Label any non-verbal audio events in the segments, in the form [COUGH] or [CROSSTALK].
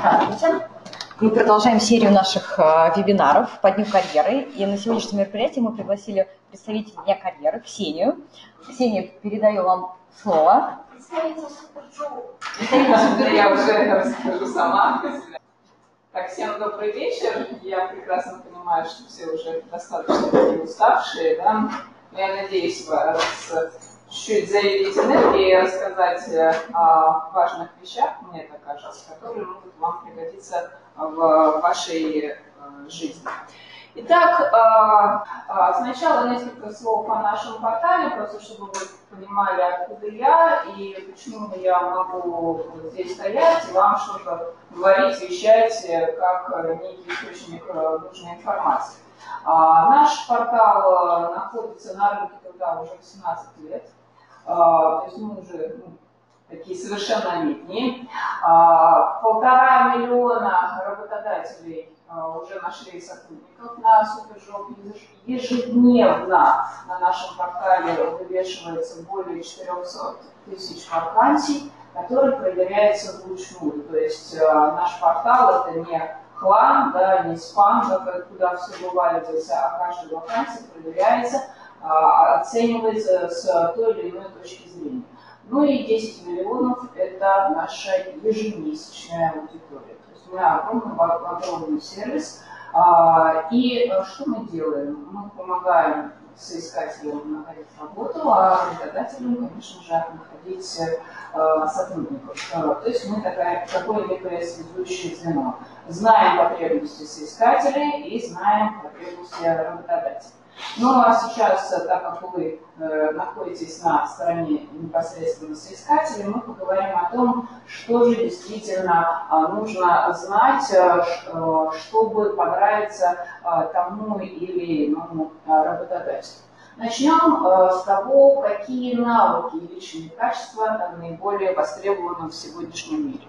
Здравствуйте. Мы продолжаем серию наших э, вебинаров по Дню карьеры. И на сегодняшнем мероприятии мы пригласили представителя Дня карьеры Ксению. Ксения, передаю вам слово. Представитель я уже расскажу сама. Так, всем добрый вечер. Я прекрасно понимаю, что все уже достаточно уставшие, да. Я надеюсь, вас чуть-чуть зарядить энергией и рассказать э, о важных вещах, мне так кажется, которые могут вам пригодиться в вашей э, жизни. Итак, э, сначала несколько слов о нашем портале, просто чтобы вы понимали, откуда я и почему я могу здесь стоять и вам что-то говорить, вещать, как некий источник нужной информации. Наш портал находится на рынке труда уже 18 лет. А, то есть мы уже ну, такие совершеннолетние. А, полтора миллиона работодателей а, уже нашли сотрудников на Супержоп. Ежедневно на нашем портале вывешивается более 400 тысяч вакансий, которые проверяются вручную. То есть наш портал это не хлам, да, не спам, куда все вываливается, а каждая вакансия проверяется а, оценивается с той или иной точки зрения. Ну и 10 миллионов – это наша ежемесячная аудитория. То есть у меня огромный, огромный сервис. А, и что мы делаем? Мы помогаем соискателям находить работу, а работодателям, конечно же, находить э, сотрудников. То есть мы такая, такое некое связующее звено. Знаем потребности соискателей и знаем потребности работодателей. Ну а сейчас, так как вы э, находитесь на стороне непосредственно соискателей, мы поговорим о том, что же действительно э, нужно знать, э, э, чтобы понравиться э, тому или иному работодателю. Начнем с того, какие навыки и личные качества наиболее востребованы в сегодняшнем мире.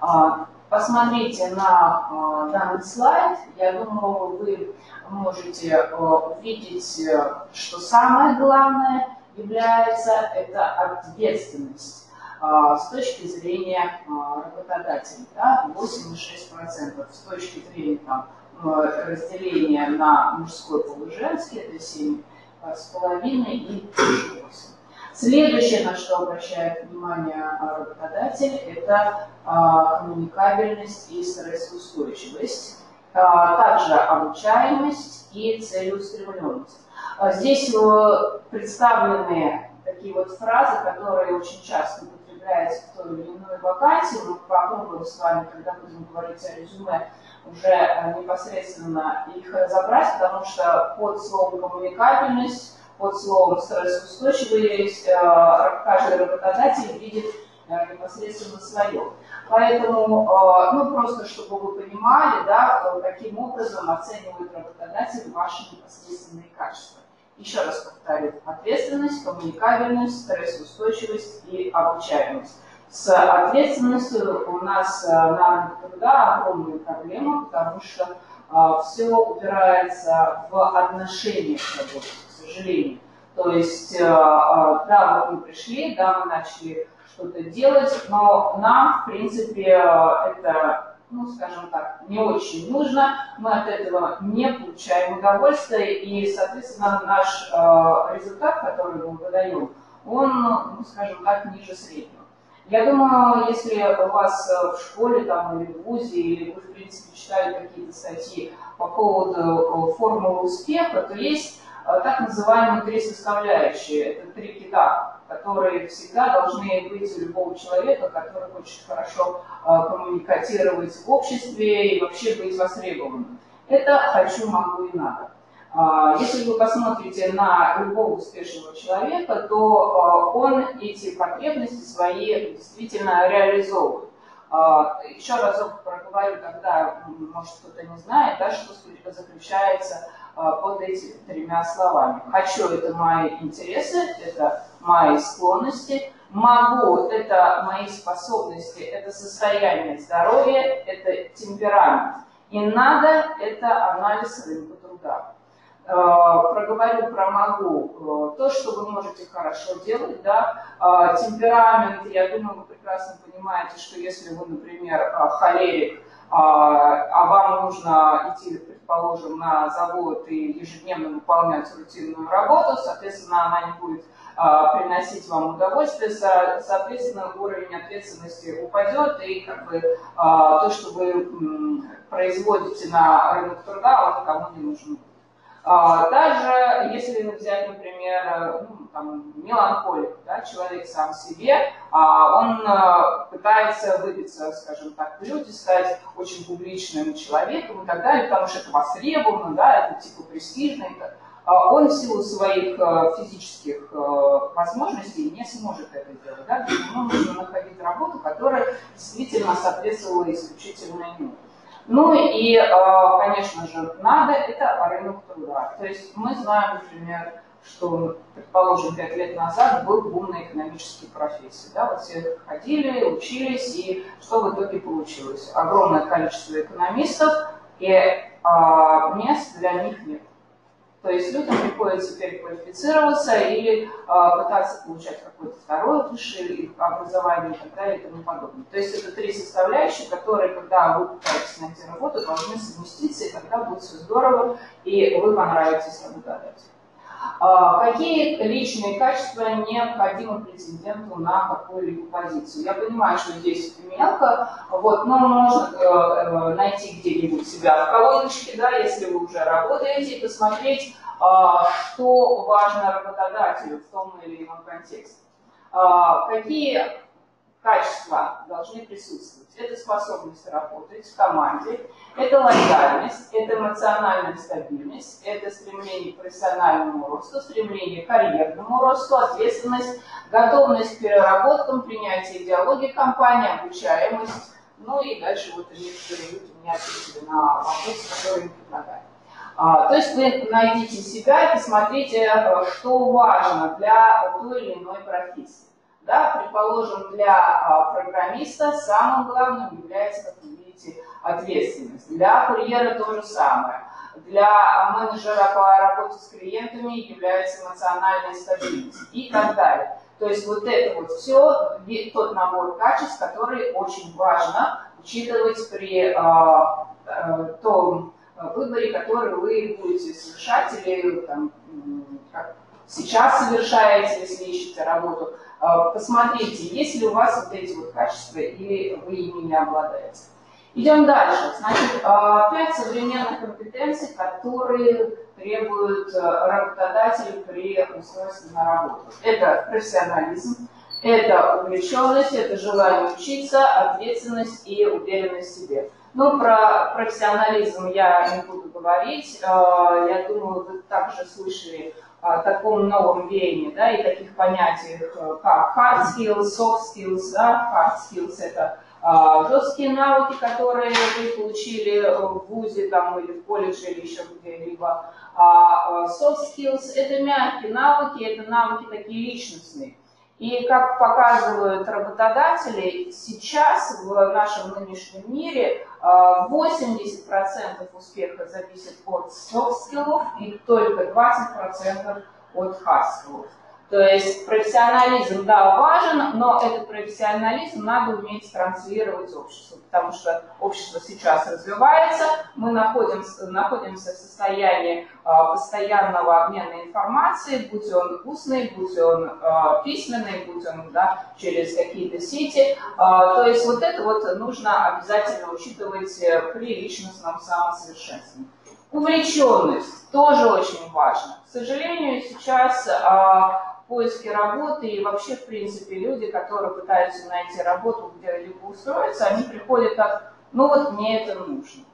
А, посмотрите на данный слайд. Я думаю, вы можете э, увидеть, э, что самое главное является это ответственность с точки зрения работодателя. Да, 8,6%. С точки зрения там, разделения на мужской полуженский это 7,5% и 8%. Следующее, на что обращает внимание а, работодатель, это а, коммуникабельность и стрессоустойчивость, а, также обучаемость и целеустремленность. Здесь э, представлены такие вот фразы, которые очень часто употребляются в той или иной вакансии. Мы попробуем с вами, когда будем говорить о резюме, уже э, непосредственно их разобрать, потому что под словом коммуникабельность под словом стрессоустойчивость э, каждый работодатель видит непосредственно свое. Поэтому, э, ну просто чтобы вы понимали, да, каким образом оценивает работодатель ваши непосредственные качества. Еще раз повторю, ответственность, коммуникабельность, стрессоустойчивость и обучаемость. С ответственностью у нас на рынке труда огромные проблемы, потому что все упирается в отношения к работе сожалению. То есть, э, э, да, вот мы пришли, да, мы начали что-то делать, но нам, в принципе, э, это, ну, скажем так, не очень нужно, мы от этого не получаем удовольствие, и, соответственно, наш результат, который мы выдаем, он, ну, скажем так, ниже среднего. Я думаю, если у вас в школе там, или в ВУЗе, или вы, в принципе, читали какие-то статьи по поводу формулы успеха, то есть так называемые три составляющие. Это три кита, которые всегда должны быть у любого человека, который хочет хорошо а, коммуникатировать в обществе и вообще быть востребованным. Это «хочу, могу и надо». А, если вы посмотрите на любого успешного человека, то он эти потребности свои действительно реализовывает. Еще разок проговорю, тогда, может, кто-то не знает, да, что заключается а, под этими тремя словами. Хочу – это мои интересы, это мои склонности. Могу – это мои способности, это состояние здоровья, это темперамент. И надо – это анализ рынка труда. А, проговорю про могу. То, что вы можете хорошо делать, да. А, темперамент, я думаю, вы прекрасно понимаете, что если вы, например, холерик, а, вам нужно идти, предположим, на завод и ежедневно выполнять рутинную работу, соответственно, она не будет приносить вам удовольствие, соответственно, уровень ответственности упадет, и как бы а, то, что вы производите на рынок труда, он никому не нужен. А, даже если взять, например, ну, там, меланхолик, да, человек сам себе, он пытается выбиться, скажем так, в люди, стать очень публичным человеком и так далее, потому что это востребовано, да, это типа престижно. Это, а он в силу своих э, физических э, возможностей не сможет это делать. Да? Ему нужно находить работу, которая действительно соответствовала исключительно ему. Ну и, э, конечно же, надо, это рынок труда. То есть мы знаем, например, что, предположим, пять лет назад был бум на экономические профессии. Да? Вот все ходили, учились, и что в итоге получилось? Огромное количество экономистов, и а, мест для них нет. То есть людям приходится переквалифицироваться или э, пытаться получать какое-то второе высшее образование и так далее и тому подобное. То есть это три составляющие, которые, когда вы пытаетесь найти работу, должны совместиться, и тогда будет все здорово, и вы понравитесь работодателю. А, какие личные качества необходимы претенденту на какую-либо позицию? Я понимаю, что здесь мелко, вот, но можно э, э, найти где-нибудь себя в колоночке, да, если вы уже работаете, посмотреть, а, что важно работодателю в том или ином контексте. А, какие качества должны присутствовать. Это способность работать в команде, это лояльность, это эмоциональная стабильность, это стремление к профессиональному росту, стремление к карьерному росту, ответственность, готовность к переработкам, принятие идеологии компании, обучаемость. Ну и дальше вот некоторые люди мне ответили на вопросы, которые им предлагают. А, то есть вы найдите себя и посмотрите, э, что важно для той или иной профессии. Да, предположим, для а, программиста самым главным является, как вы видите, ответственность. Для курьера то же самое. Для менеджера по работе с клиентами является эмоциональная стабильность и так далее. То есть вот это вот все, тот набор качеств, который очень важно учитывать при а, а, том выборе, который вы будете совершать или там, как сейчас совершаете, если ищете работу. А, посмотрите, есть ли у вас вот эти вот качества или вы ими не обладаете. Идем дальше. Значит, а, пять современных компетенций, которые требуют а, работодатель при устройстве на работу. Это профессионализм, это увлеченность, это желание учиться, ответственность и уверенность в себе. Ну, про профессионализм я не буду говорить. Я думаю, вы также слышали о таком новом веянии, да, и таких понятиях, э, как hard skills, soft skills, да, hard skills это а, жесткие навыки, которые вы получили в ВУЗе там, или в колледже или еще где-либо. А, а soft skills это мягкие навыки, это навыки такие личностные. И как показывают работодатели, сейчас в нашем нынешнем мире 80% а, успеха зависит от софт-скиллов и только 20% от хард-скиллов. То есть профессионализм, да, важен, но этот профессионализм надо уметь транслировать обществу, потому что общество сейчас развивается, мы находимся, находимся в состоянии а, постоянного обмена информацией, будь он устный, будь он а, письменный, будь он да, через какие-то сети. А, то есть вот это вот нужно обязательно учитывать э, при личностном самосовершенствовании. Увлеченность тоже очень важно. К сожалению, сейчас а, поиске работы и вообще, в принципе, люди, которые пытаются найти работу где-либо устроиться, они приходят как, ну вот мне это нужно.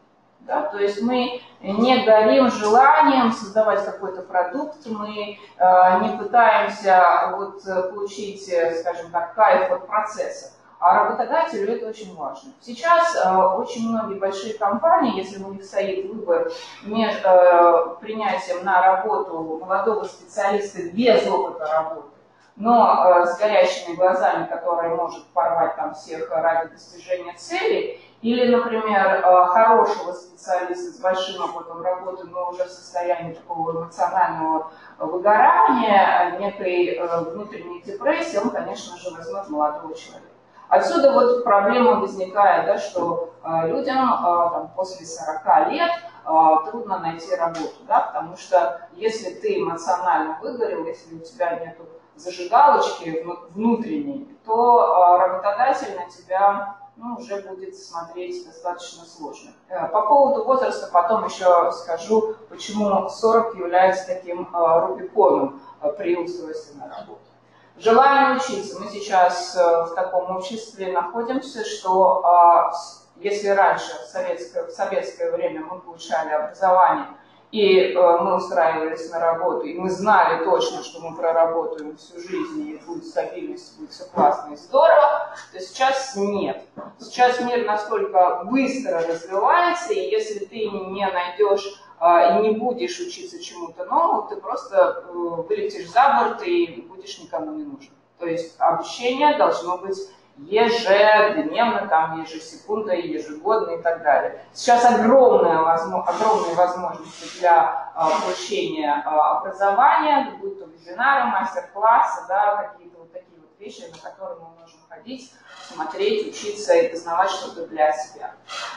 Да? То есть мы не горим желанием создавать какой-то продукт, мы э, не пытаемся вот, получить, скажем так, кайф от процесса. А работодателю это очень важно. Сейчас э, очень многие большие компании, если у них стоит выбор между э, принятием на работу молодого специалиста без опыта работы, но э, с горящими глазами, который может порвать там всех ради достижения цели, или, например, э, хорошего специалиста с большим опытом работы, но уже в состоянии такого эмоционального выгорания, некой э, внутренней депрессии, он, конечно же, возьмет молодого человека. Отсюда вот проблема возникает, да, что э, людям э, там, после 40 лет э, трудно найти работу, да, потому что если ты эмоционально выгорел, если у тебя нет зажигалочки внутренней, то работодатель на тебя ну, уже будет смотреть достаточно сложно. По поводу возраста потом еще скажу, почему 40 является таким рубиконом при устройстве на работу. Желание учиться. Мы сейчас э, в таком обществе находимся, что а, если раньше, в советское, в советское время, мы получали образование, и э, мы устраивались на работу, и мы знали точно, что мы проработаем всю жизнь, и будет стабильность, будет все классно и здорово, то сейчас нет. Сейчас мир настолько быстро развивается, и если ты не найдешь и не будешь учиться чему-то новому, ты просто э, вылетишь за борт и будешь никому не нужен. То есть обучение должно быть ежедневно, там, ежесекунда, ежегодно и так далее. Сейчас огромная, огромные возможности для а, получения а, образования, будь то вебинары, мастер-классы, да, какие-то вот такие вот вещи, на которые мы можем ходить смотреть, учиться и познавать что-то для себя.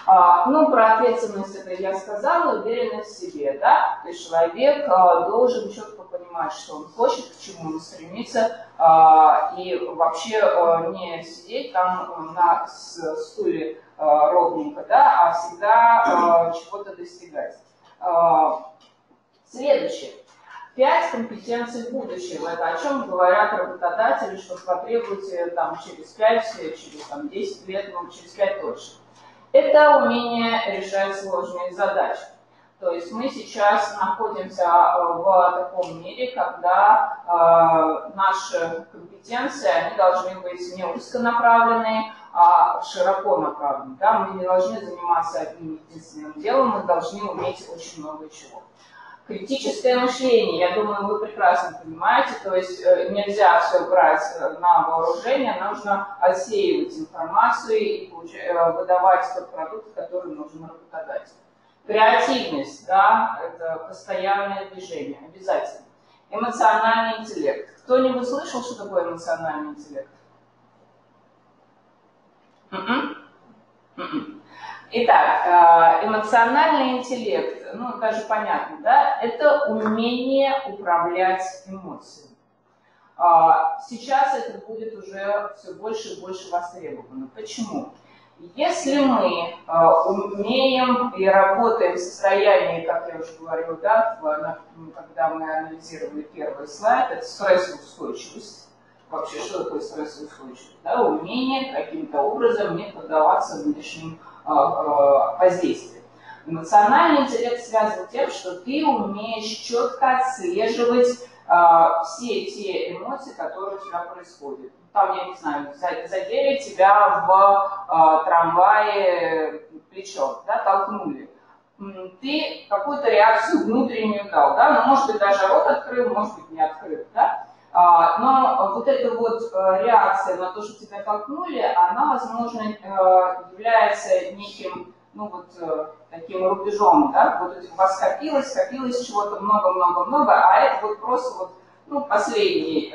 А, ну, про ответственность это я сказала, уверенность в себе, да, то есть человек а, должен четко понимать, что он хочет, к чему он стремится, а, и вообще а, не сидеть там на стуле а, ровненько, да, а всегда а, чего-то достигать. А, следующее. Пять компетенций будущего. Это о чем говорят работодатели, что потребуете там, через 5, через там, 10 лет, ну, через 5 точно. Это умение решать сложные задачи. То есть мы сейчас находимся э, в таком мире, когда э, наши компетенции они должны быть не узконаправленные, а широко направленные. Да? Мы не должны заниматься одним единственным делом, мы должны уметь очень много чего. Критическое мышление, я думаю, вы прекрасно понимаете, то есть э, нельзя все брать э, на вооружение, нужно отсеивать информацию и э, выдавать тот продукт, который нужен работодателю. Креативность, да, это постоянное движение, обязательно. Эмоциональный интеллект. Кто-нибудь слышал, что такое эмоциональный интеллект? Mm-mm. Mm-mm. Итак, эмоциональный интеллект, ну, даже понятно, да, это умение управлять эмоциями. А, сейчас это будет уже все больше и больше востребовано. Почему? Если мы э, умеем и работаем в состоянии, как я уже говорила, да, когда мы анализировали первый слайд, это стрессоустойчивость. Вообще, что такое стрессоустойчивость? Да, умение каким-то образом не поддаваться внешним а, а, воздействия. Эмоциональный интеллект связан тем, что ты умеешь четко отслеживать а, все те эмоции, которые у тебя происходят. Там, я не знаю, задели тебя в а, трамвае плечом, да, толкнули. Ты какую-то реакцию внутреннюю дал, да, ну, может быть, даже рот открыл, может быть, не открыл, да, а, но вот эта вот э, реакция на то, что тебя толкнули, она, возможно, э, является неким, ну вот, э, таким рубежом, да, вот у вас скопилось, скопилось чего-то много-много-много, а это вот просто вот, ну, последний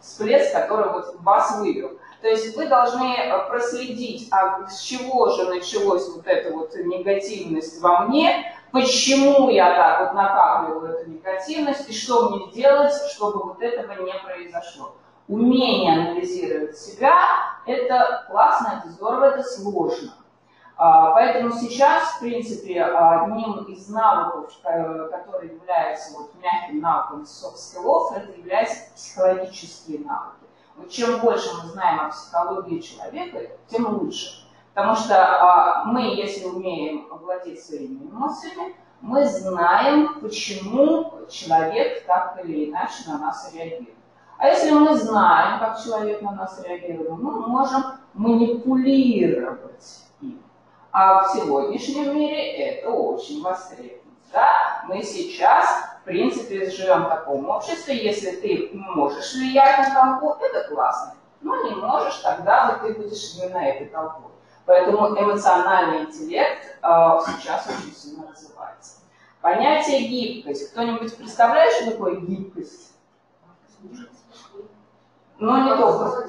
всплеск, который вот вас вывел. То есть вы должны проследить, а с чего же началась вот эта вот негативность во мне, почему я так вот накапливаю эту негативность и что мне делать, чтобы вот этого не произошло. Умение анализировать себя – это классно, это здорово, это сложно. А, поэтому сейчас, в принципе, одним из навыков, э, который является вот мягким навыком soft skills, это является психологические навыки. Вот чем больше мы знаем о психологии человека, тем лучше. Потому что а, мы, если умеем овладеть своими эмоциями, мы знаем, почему человек так или иначе на нас реагирует. А если мы знаем, как человек на нас реагирует, мы можем манипулировать. А в сегодняшнем мире это очень востребовано. Да? Мы сейчас, в принципе, живем в таком обществе, если ты можешь влиять на толпу, это классно. Но не можешь, тогда вот ты будешь именно этой толпой. Поэтому эмоциональный интеллект э, сейчас очень сильно развивается. Понятие гибкость. Кто-нибудь представляет, что такое гибкость? Но не только.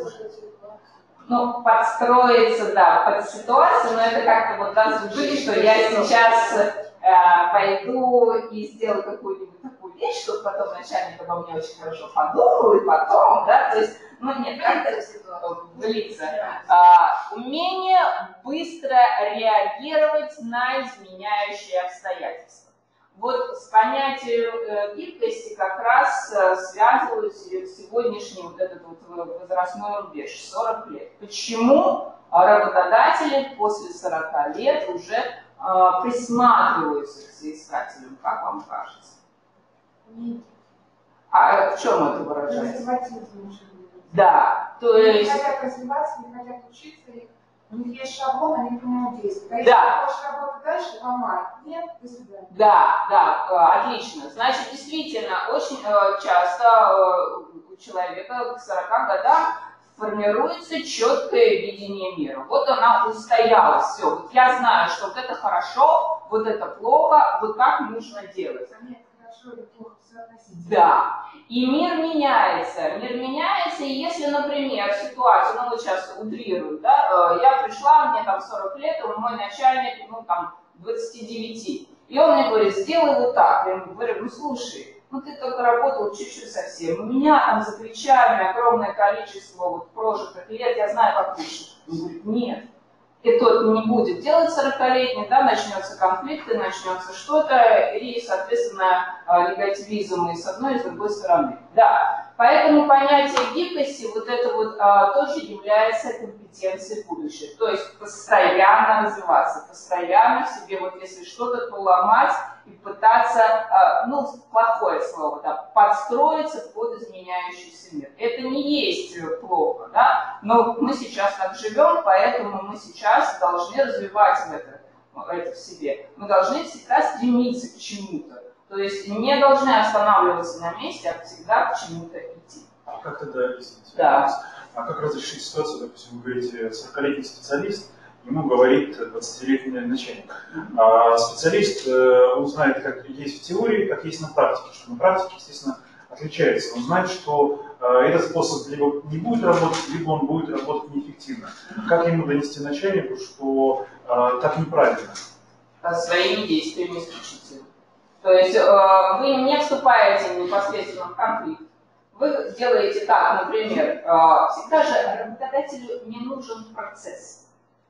Ну, подстроиться, да, под ситуацию, но это как-то вот, да, звучит, что я сейчас э, пойду и сделаю какую-нибудь такую вещь, чтобы потом начальник обо мне очень хорошо подумал, и потом, да, то есть, ну, нет, как это влиться. А, умение быстро реагировать на изменяющие обстоятельства. Вот с понятием э, гибкости как раз э, связывают сегодняшний вот этот вот возрастной рубеж 40 лет. Почему работодатели после 40 лет уже э, присматриваются к соискателям, как вам кажется? А в чем это выражается? Да, то есть... Они хотят развиваться, не хотят учиться, у них есть шаблон, они по нему действуют. А если да. хочешь работать дальше, ломай. Нет, до свидания. Да, да, э, отлично. Значит, действительно, очень э, часто э, у человека к 40 годам формируется четкое видение мира. Вот она устоялась, все. Вот я знаю, что вот это хорошо, вот это плохо, вот как нужно делать. Нет, хорошо или плохо, все относительно. Да. И мир меняется. Мир меняется, и если, например, ситуация, ну вот сейчас утрирую, да, э, я пришла, мне там 40 лет, и мой начальник, ну там, 29. И он мне говорит, сделай вот так. Я говорю, ну слушай, ну ты только работал чуть-чуть совсем. У меня там за плечами огромное количество вот прожитых лет, я знаю, как лучше. Он говорит, нет, и тот не будет делать 40-летний, да, начнется конфликт, и начнется что-то, и, соответственно, а, негативизм и с одной, и с другой стороны. Да, поэтому понятие гибкости, вот это вот а, тоже является компетенцией будущего. То есть постоянно развиваться, постоянно себе, вот если что-то, то ломать и пытаться, а, ну, плохое слово, да, подстроиться под изменяющийся мир. Это не есть плохо, да, но мы сейчас так живем, поэтому мы сейчас должны развивать это, это в себе. Мы должны всегда стремиться к чему-то. То есть не должны останавливаться на месте, а всегда к чему-то. А как тогда, извините, да. а как разрешить ситуацию, допустим, вы говорите, 40-летний специалист, ему говорит 20-летний начальник. А специалист э, узнает, как есть в теории, как есть на практике, что на практике, естественно, отличается. Он знает, что э, этот способ либо не будет работать, либо он будет работать неэффективно. Как ему донести начальнику, что э, так неправильно? Своими действиями исключительно. То есть вы не вступаете непосредственно в конфликт. Вы делаете так, например, всегда же работодателю не нужен процесс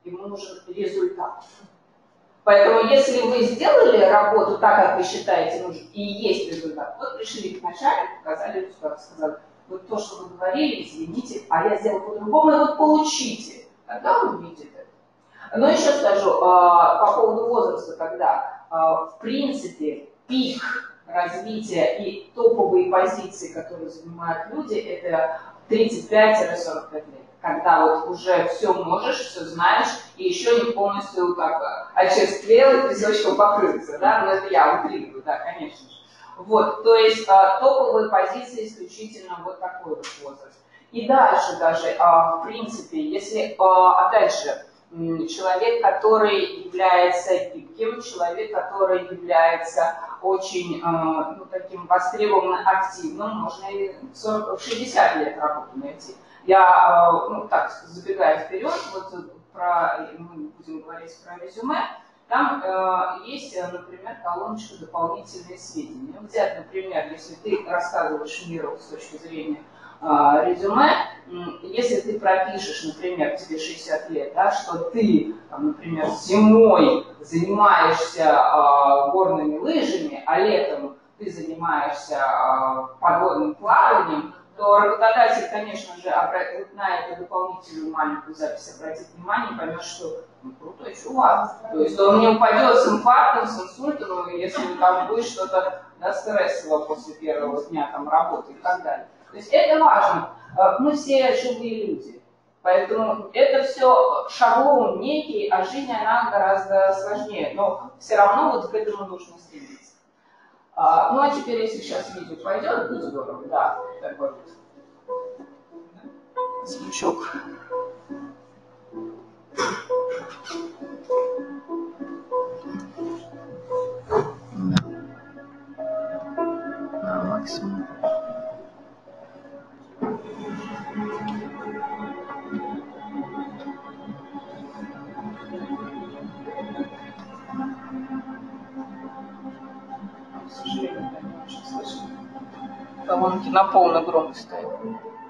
ему нужен результат. Поэтому если вы сделали работу так, как вы считаете нужно, и есть результат, вот пришли к начальнику, показали результат, сказали, вот то, что вы говорили, извините, а я сделал по-другому, и вот получите. Тогда он увидит это. Но еще скажу а, по поводу возраста, когда а, в принципе пик развития и топовые позиции, которые занимают люди, это 35-45 лет когда вот уже все можешь, все знаешь, и еще не полностью так очерствел и песочком покрылся, да, но это я утрирую, да, конечно же. Вот, то есть а, топовые позиции исключительно вот такой вот возраст. И дальше даже, а, в принципе, если, а, опять же, человек, который является гибким, человек, который является очень ну, таким востребованным, активным, можно и 40, 60 лет работу найти. Я, э, ну так, забегая вперед, вот про, мы будем говорить про резюме, там э, есть, например, колоночка «Дополнительные сведения». Взять, например, если ты рассказываешь миру с точки зрения э, резюме, если ты пропишешь, например, тебе 60 лет, да, что ты, там, например, зимой занимаешься э, горными лыжами, а летом ты занимаешься э, подводным плаванием, то работодатель, конечно же, на эту дополнительную маленькую запись обратит внимание и поймет, что ну, крутой чувак. То есть он не упадет с инфарктом, с инсультом, если там будет что-то да, стрессово после первого дня там, работы и так далее. То есть это важно. Э, мы все живые люди. Поэтому это все шаблон некий, а жизнь она гораздо сложнее. Но все равно вот к этому нужно стремиться. А, ну а теперь, если сейчас видео пойдет, будет здорово. Да, такой вот звучок. Да. На максимум. Колонки на полную громкость стоят.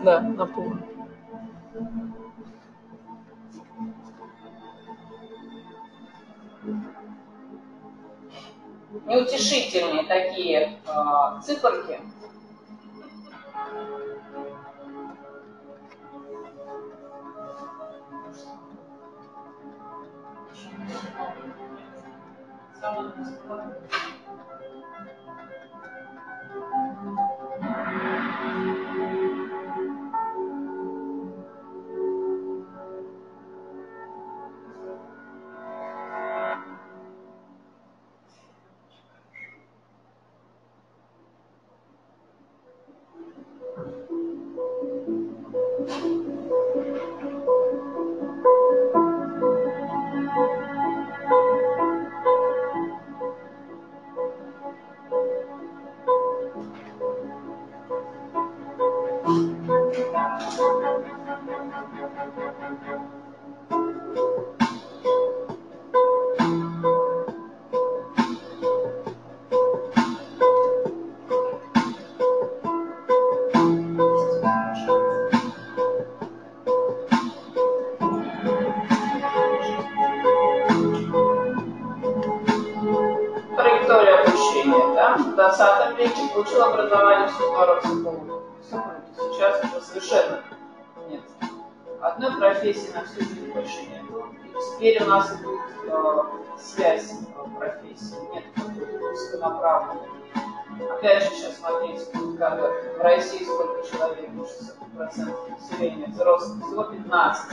Да, на полную. Неутешительные такие э, циферки. Траектория теперь у нас идет э, связь э, профессий, нет какой-то узконаправленной. Опять же, сейчас смотрите, когда в России сколько человек, 60% населения взрослых, всего 15.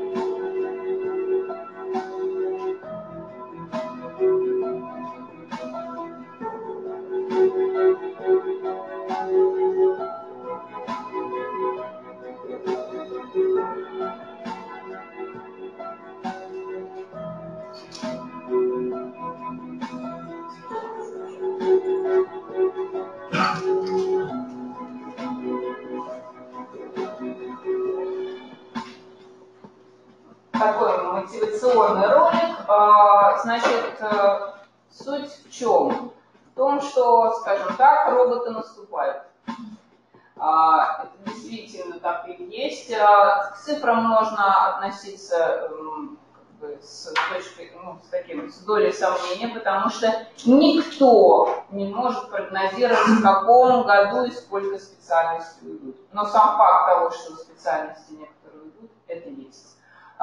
такой мотивационный ролик. А, Значит, э, суть в чем? В том, что, скажем так, роботы наступают. А, Это действительно так и есть. А, К цифрам можно относиться с точкой, ну, с таким, с долей сомнения, потому что никто не может прогнозировать, в каком году и сколько специальностей уйдут. Но сам факт того, что специальности некоторые уйдут, это есть.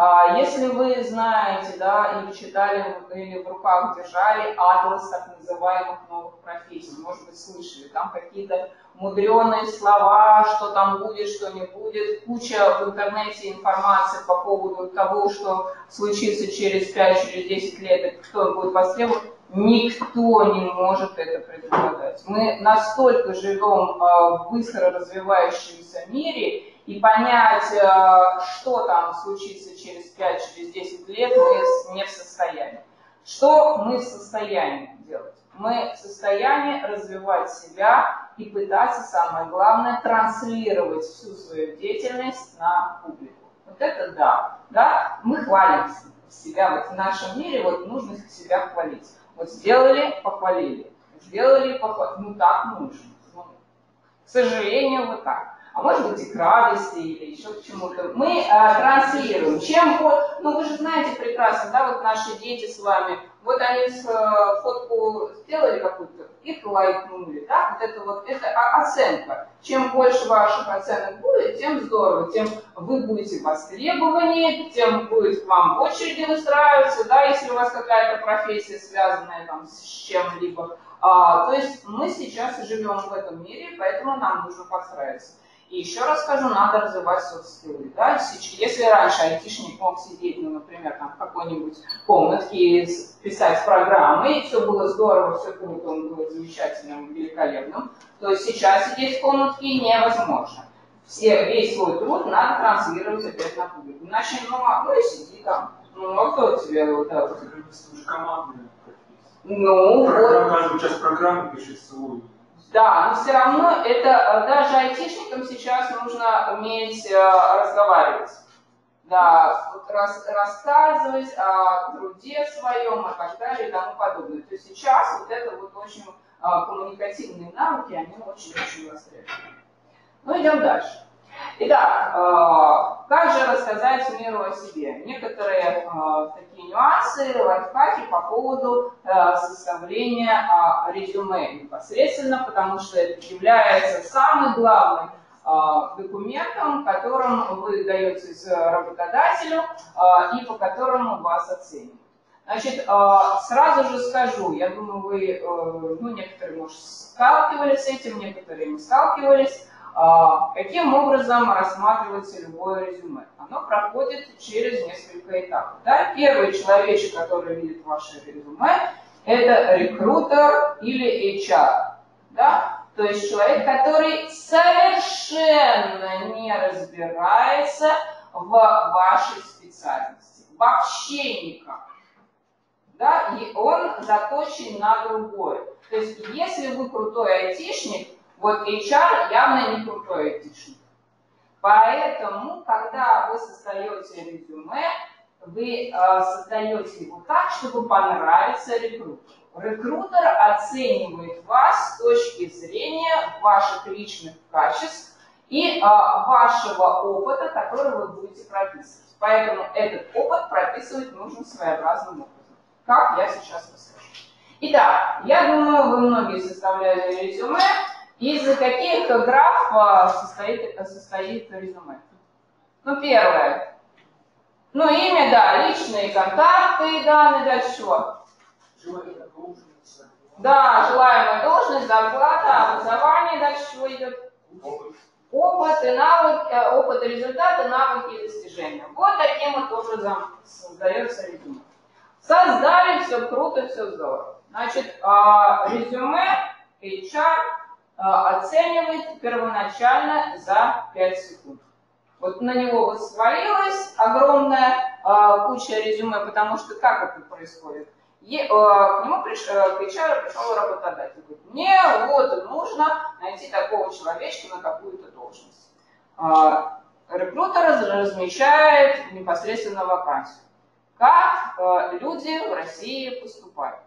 А, Если вы знаете, да, или читали, или в руках держали атлас так называемых новых профессий, может быть, слышали, там какие-то мудреные слова, что там будет, что не будет, куча в интернете информации по поводу того, что случится через 5, через 10 лет, и кто будет востребован, никто не может это предугадать. Мы настолько живем а, в быстро развивающемся мире, и понять, э, что там случится через 5, через 10 лет, мы не в состоянии. Что мы в состоянии делать? Мы в состоянии развивать себя и пытаться, самое главное, транслировать всю свою деятельность на публику. Вот это да. да? Мы хвалим себя вот в нашем мире, вот нужно себя хвалить. Вот сделали, похвалили. Сделали, похвалили. Ну так нужно. Ну, к сожалению, вот так а может быть и к радости или еще к чему-то. Мы э, транслируем. Чем вот, ну вы же знаете прекрасно, да, вот наши дети с вами, вот они с, э, фотку сделали какую-то, их лайкнули, да, вот это вот, это оценка. Чем больше ваших оценок будет, тем здорово, тем вы будете востребованнее, тем будет к вам в очереди выстраиваться, да, если у вас какая-то профессия, связанная там с чем-либо. А, то есть мы сейчас живем в этом мире, поэтому нам нужно подстраиваться. И еще раз скажу, надо развивать софт-скиллы. Да? Сейчас- Если раньше айтишник мог сидеть, ну, например, там, в какой-нибудь комнатке и писать программы, и все было здорово, все круто, он был замечательным, великолепным, то сейчас сидеть в комнатке невозможно. все, весь свой труд надо транслировать опять на публику. Иначе, ну, а, ну и сиди там. Ну, а кто тебе вот так вот? командная Ну, вот. Каждый час программы пишет свой. Да, но все равно это э, даже айтишникам сейчас нужно уметь э, разговаривать. Да, вот рас, рассказывать о труде своем и так далее и тому подобное. То есть сейчас вот это вот очень э, коммуникативные навыки, они очень-очень востребованы. Ну, идем дальше. Итак, э, как же рассказать миру о себе? Некоторые э, такие нюансы, лайфхаки по поводу э, составления резюме непосредственно, потому что это является самым главным документом, которым вы даете работодателю и по которому вас оценят. Значит, сразу же скажу, я думаю, вы, ну, некоторые, может, сталкивались с этим, некоторые не сталкивались, а, каким образом рассматривается любое резюме? Оно проходит через несколько этапов. Да? Первый человечек, который видит ваше резюме, это рекрутер или HR. Да? То есть человек, который совершенно не разбирается в вашей специальности. Вообще никак. Да? И он заточен на другое. То есть если вы крутой айтишник, вот HR явно не крутой айтишник. Поэтому, когда вы создаете резюме, вы э, создаете его так, чтобы понравиться рекрутеру. Рекрутер оценивает вас с точки зрения ваших личных качеств и э, вашего опыта, который вы будете прописывать. Поэтому этот опыт прописывать нужно своеобразным образом, как я сейчас расскажу. Итак, я думаю, вы многие составляли резюме, из каких граф состоит, состоит резюме? Ну, первое. Ну, имя, да, личные контакты, данные, дальше чего? Да, желаемая должность, зарплата, образование, дальше чего идет? Опыт. Опыт и навык, э, опыт и результаты, навыки и достижения. Вот таким вот образом создается резюме. Создали, все круто, все здорово. Значит, а, резюме, HR, оценивает первоначально за 5 секунд. Вот на него вот свалилась огромная э, куча резюме, потому что как это происходит? Е, э, к нему приш, э, к HR пришел работодатель. Говорит, мне вот нужно найти такого человечка на какую-то должность. Э, рекрутер размещает непосредственно вакансию. Как э, люди в России поступают?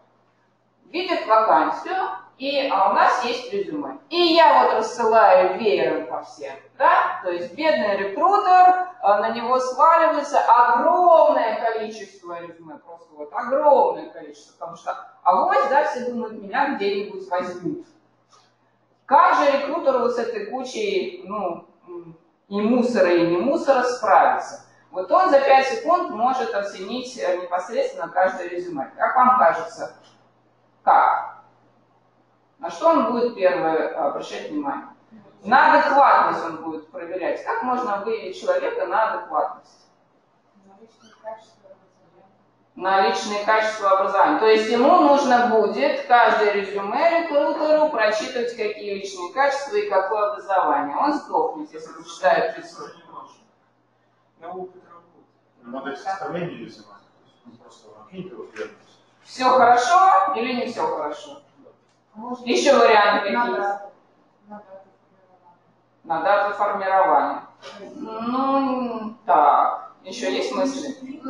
Видят вакансию, и а у нас есть резюме. И я вот рассылаю веером по всем, да, то есть бедный рекрутер, а, на него сваливается огромное количество резюме, просто вот огромное количество, потому что авось, да, все думают, меня где-нибудь возьмут. Как же рекрутер вот с этой кучей, ну, и мусора, и не мусора справиться? Вот он за 5 секунд может оценить э, непосредственно каждое резюме. Как вам кажется? На что он будет первое обращать внимание? На адекватность он будет проверять. Как можно выявить человека на адекватность? На личные качества образования. То есть ему нужно будет каждое резюме рекрутеру прочитывать, какие личные качества и какое образование. Он сдохнет, если почитает лицо. Модель составления резюме. Просто Все хорошо или не все хорошо? Может, Еще варианты какие есть? На дату формирования. Ну, так. Еще есть мысли?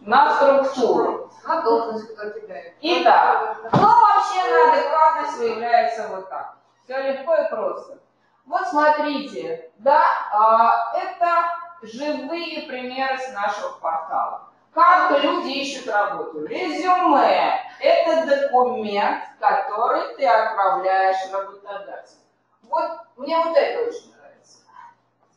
На структуру. На должность, которую тебе Итак, ну вообще на адекватность выявляется вот так. Все легко и просто. Вот смотрите, да, а, это живые примеры с нашего портала. Как люди ищут работу? Резюме – это документ, который ты отправляешь работодателю. Вот мне вот это очень нравится.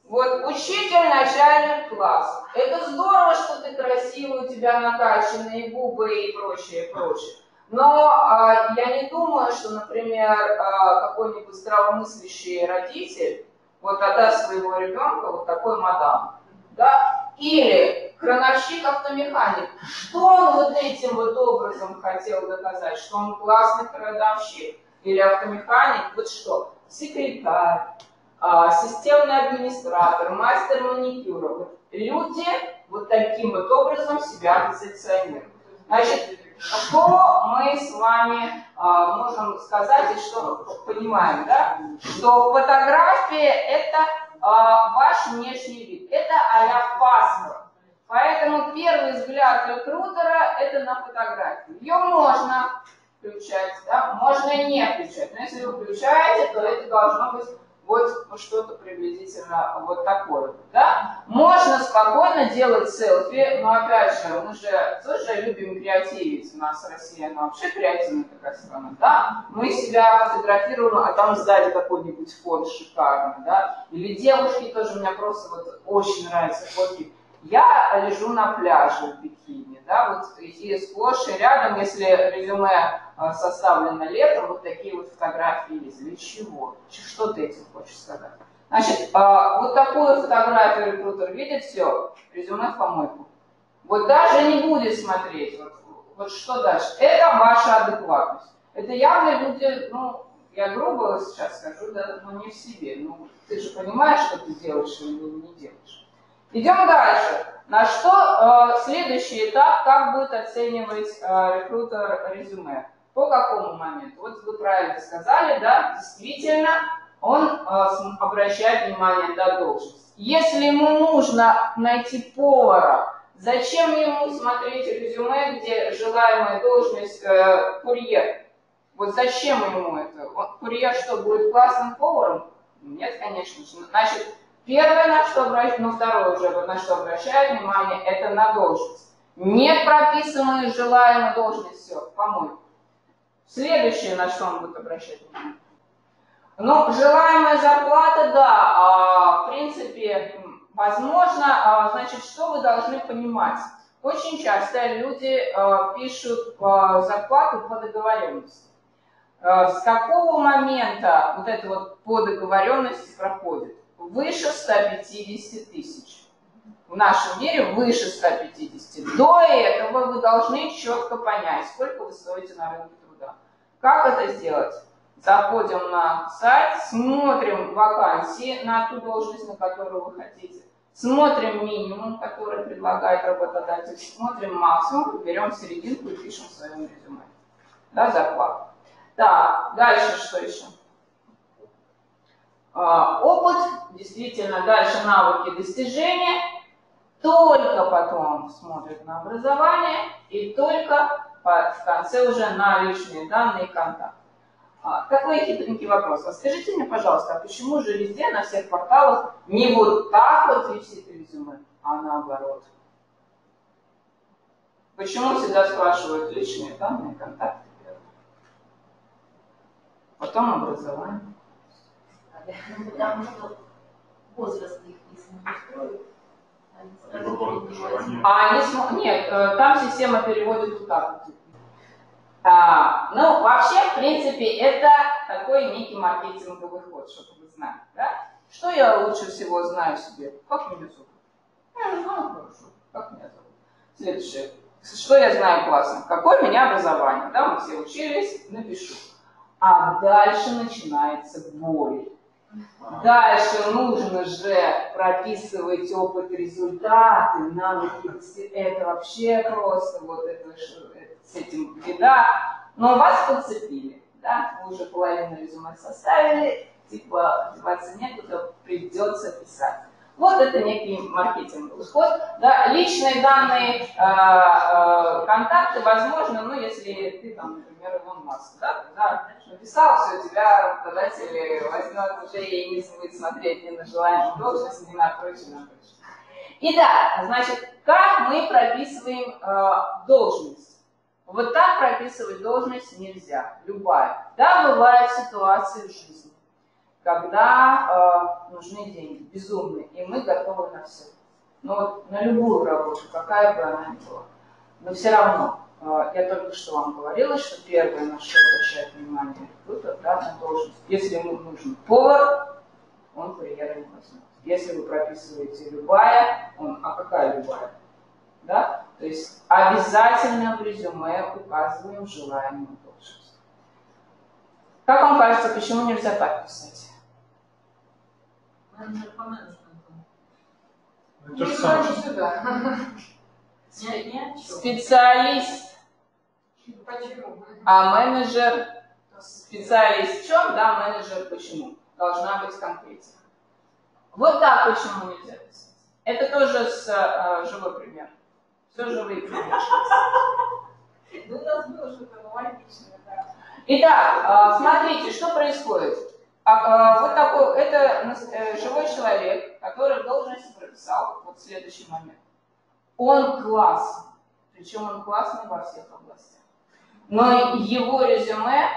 Вот учитель начальных классов. Это здорово, что ты красивый, у тебя накачанные губы и прочее, прочее. Но а, я не думаю, что, например, а, какой-нибудь здравомыслящий родитель вот отдаст своего ребенка вот такой мадам. Да? Или крановщик-автомеханик. Что он вот этим вот образом хотел доказать? Что он классный крановщик или автомеханик? Вот что? Секретарь, а, системный администратор, мастер маникюра. Вот люди вот таким вот образом себя позиционируют. Значит, что мы с вами а, можем сказать и что понимаем, да? Что фотография это а, ваш внешний вид, это а-ля паспорт. Поэтому первый взгляд рекрутера это на фотографию. Ее можно включать, да? можно не включать. Но если вы включаете, то это должно быть вот что-то приблизительно вот такое. Да? Можно спокойно делать селфи, но опять же, мы же тоже любим креативить. У нас Россия, она вообще креативная такая страна. Да? Мы себя фотографируем, а там сзади какой-нибудь фон шикарный. Да? Или девушки тоже, меня просто вот очень нравятся фотки. Я лежу на пляже в бикини, да, вот и сплошь и рядом, если резюме а, составлено летом, вот такие вот фотографии есть. Для чего? Что ты этим хочешь сказать? Значит, а, вот такую фотографию рекрутер видит, все, резюме в помойку. Вот даже не будет смотреть, вот, вот что дальше. Это ваша адекватность. Это явно люди, ну, я грубо сейчас скажу, да, но не в себе. Ну, ты же понимаешь, что ты делаешь или не делаешь. Идем дальше. На что э, следующий этап, как будет оценивать э, рекрутер резюме? По какому моменту? Вот вы правильно сказали, да, действительно, он э, обращает внимание на должность. Если ему нужно найти повара, зачем ему смотреть резюме, где желаемая должность э, курьер? Вот зачем ему это? Он, курьер что, будет классным поваром? Нет, конечно же. Значит, первое, на что обращает, ну второе уже, на что обращает внимание, это на должность. Не прописанную желаемую должность, все, помойку. Следующее, на что он будет обращать внимание. Ну, желаемая зарплата, да, а, в принципе, возможно, а, значит, что вы должны понимать. Очень часто люди а, пишут зарплату по договоренности. С какого момента вот это вот по договоренности проходит? Выше 150 тысяч. В нашем мире выше 150. До этого вы должны четко понять, сколько вы стоите на рынке как это сделать? Заходим на сайт, смотрим вакансии на ту должность, на которую вы хотите. Смотрим минимум, который предлагает работодатель, смотрим максимум, берем серединку и пишем в своем резюме. Да, зарплату. Так, дальше что еще? А, опыт, действительно, дальше навыки, достижения. Только потом смотрит на образование и только в конце уже на личные данные и контакты. А, такой хитренький вопрос. А скажите мне, пожалуйста, а почему же везде, на всех порталах, не вот так вот висит резюме, а наоборот? Почему всегда спрашивают личные данные, контакты? Потом образование. Потому что возраст их не устроит. А они, нет, э, там система переводит вот так вот. А, ну, вообще, в принципе, это такой некий маркетинговый ход, чтобы вы знали. Да? Что я лучше всего знаю себе? Как меня зовут? Я знаю хорошо. Как меня зовут? Следующее. Что я знаю классно? Какое у меня образование? Да, мы все учились, напишу. А дальше начинается боль. Дальше нужно же прописывать опыт, результаты, навыки. Это вообще просто вот это, с этим беда. Но вас подцепили, да? Вы уже половину резюме составили, типа деваться некуда, придется писать. Вот это некий маркетинговый ход. Да, личные данные, э, э, контакты, возможно, ну, если ты там, например, Илон Маск, да, да, написал, все, тебя работодатель возьмет уже и не будет смотреть ни на желаемую должность, ни на прочее, на прочее. Итак, значит, как мы прописываем э, должность? Вот так прописывать должность нельзя, любая. Да, бывают ситуации в жизни когда э, нужны деньги, безумные, и мы готовы на все. Но вот на любую работу, какая бы она ни была. Но все равно, э, я только что вам говорила, что первое, на что обращает внимание рекрутер, да, на должность. Если ему нужен повар, он курьера не возьмет. Если вы прописываете любая, он, а какая любая? Да? То есть обязательно в резюме указываем желаемую должность. Как вам кажется, почему нельзя так писать? Менеджер по менеджменту. Ну, То же самое. Специалист, Почему? а менеджер специалист в чем, да, менеджер почему. Должна быть конкретика. Вот так почему нельзя писать. Это тоже с э, живой пример. Все живые примеры. Ну, у нас было что-то аналогичное, да. Итак, а, смотрите, что происходит. А, а, Вот такой, это э, живой человек, который в должности прописал, вот следующий момент. Он классный, причем он классный во всех областях. Но его резюме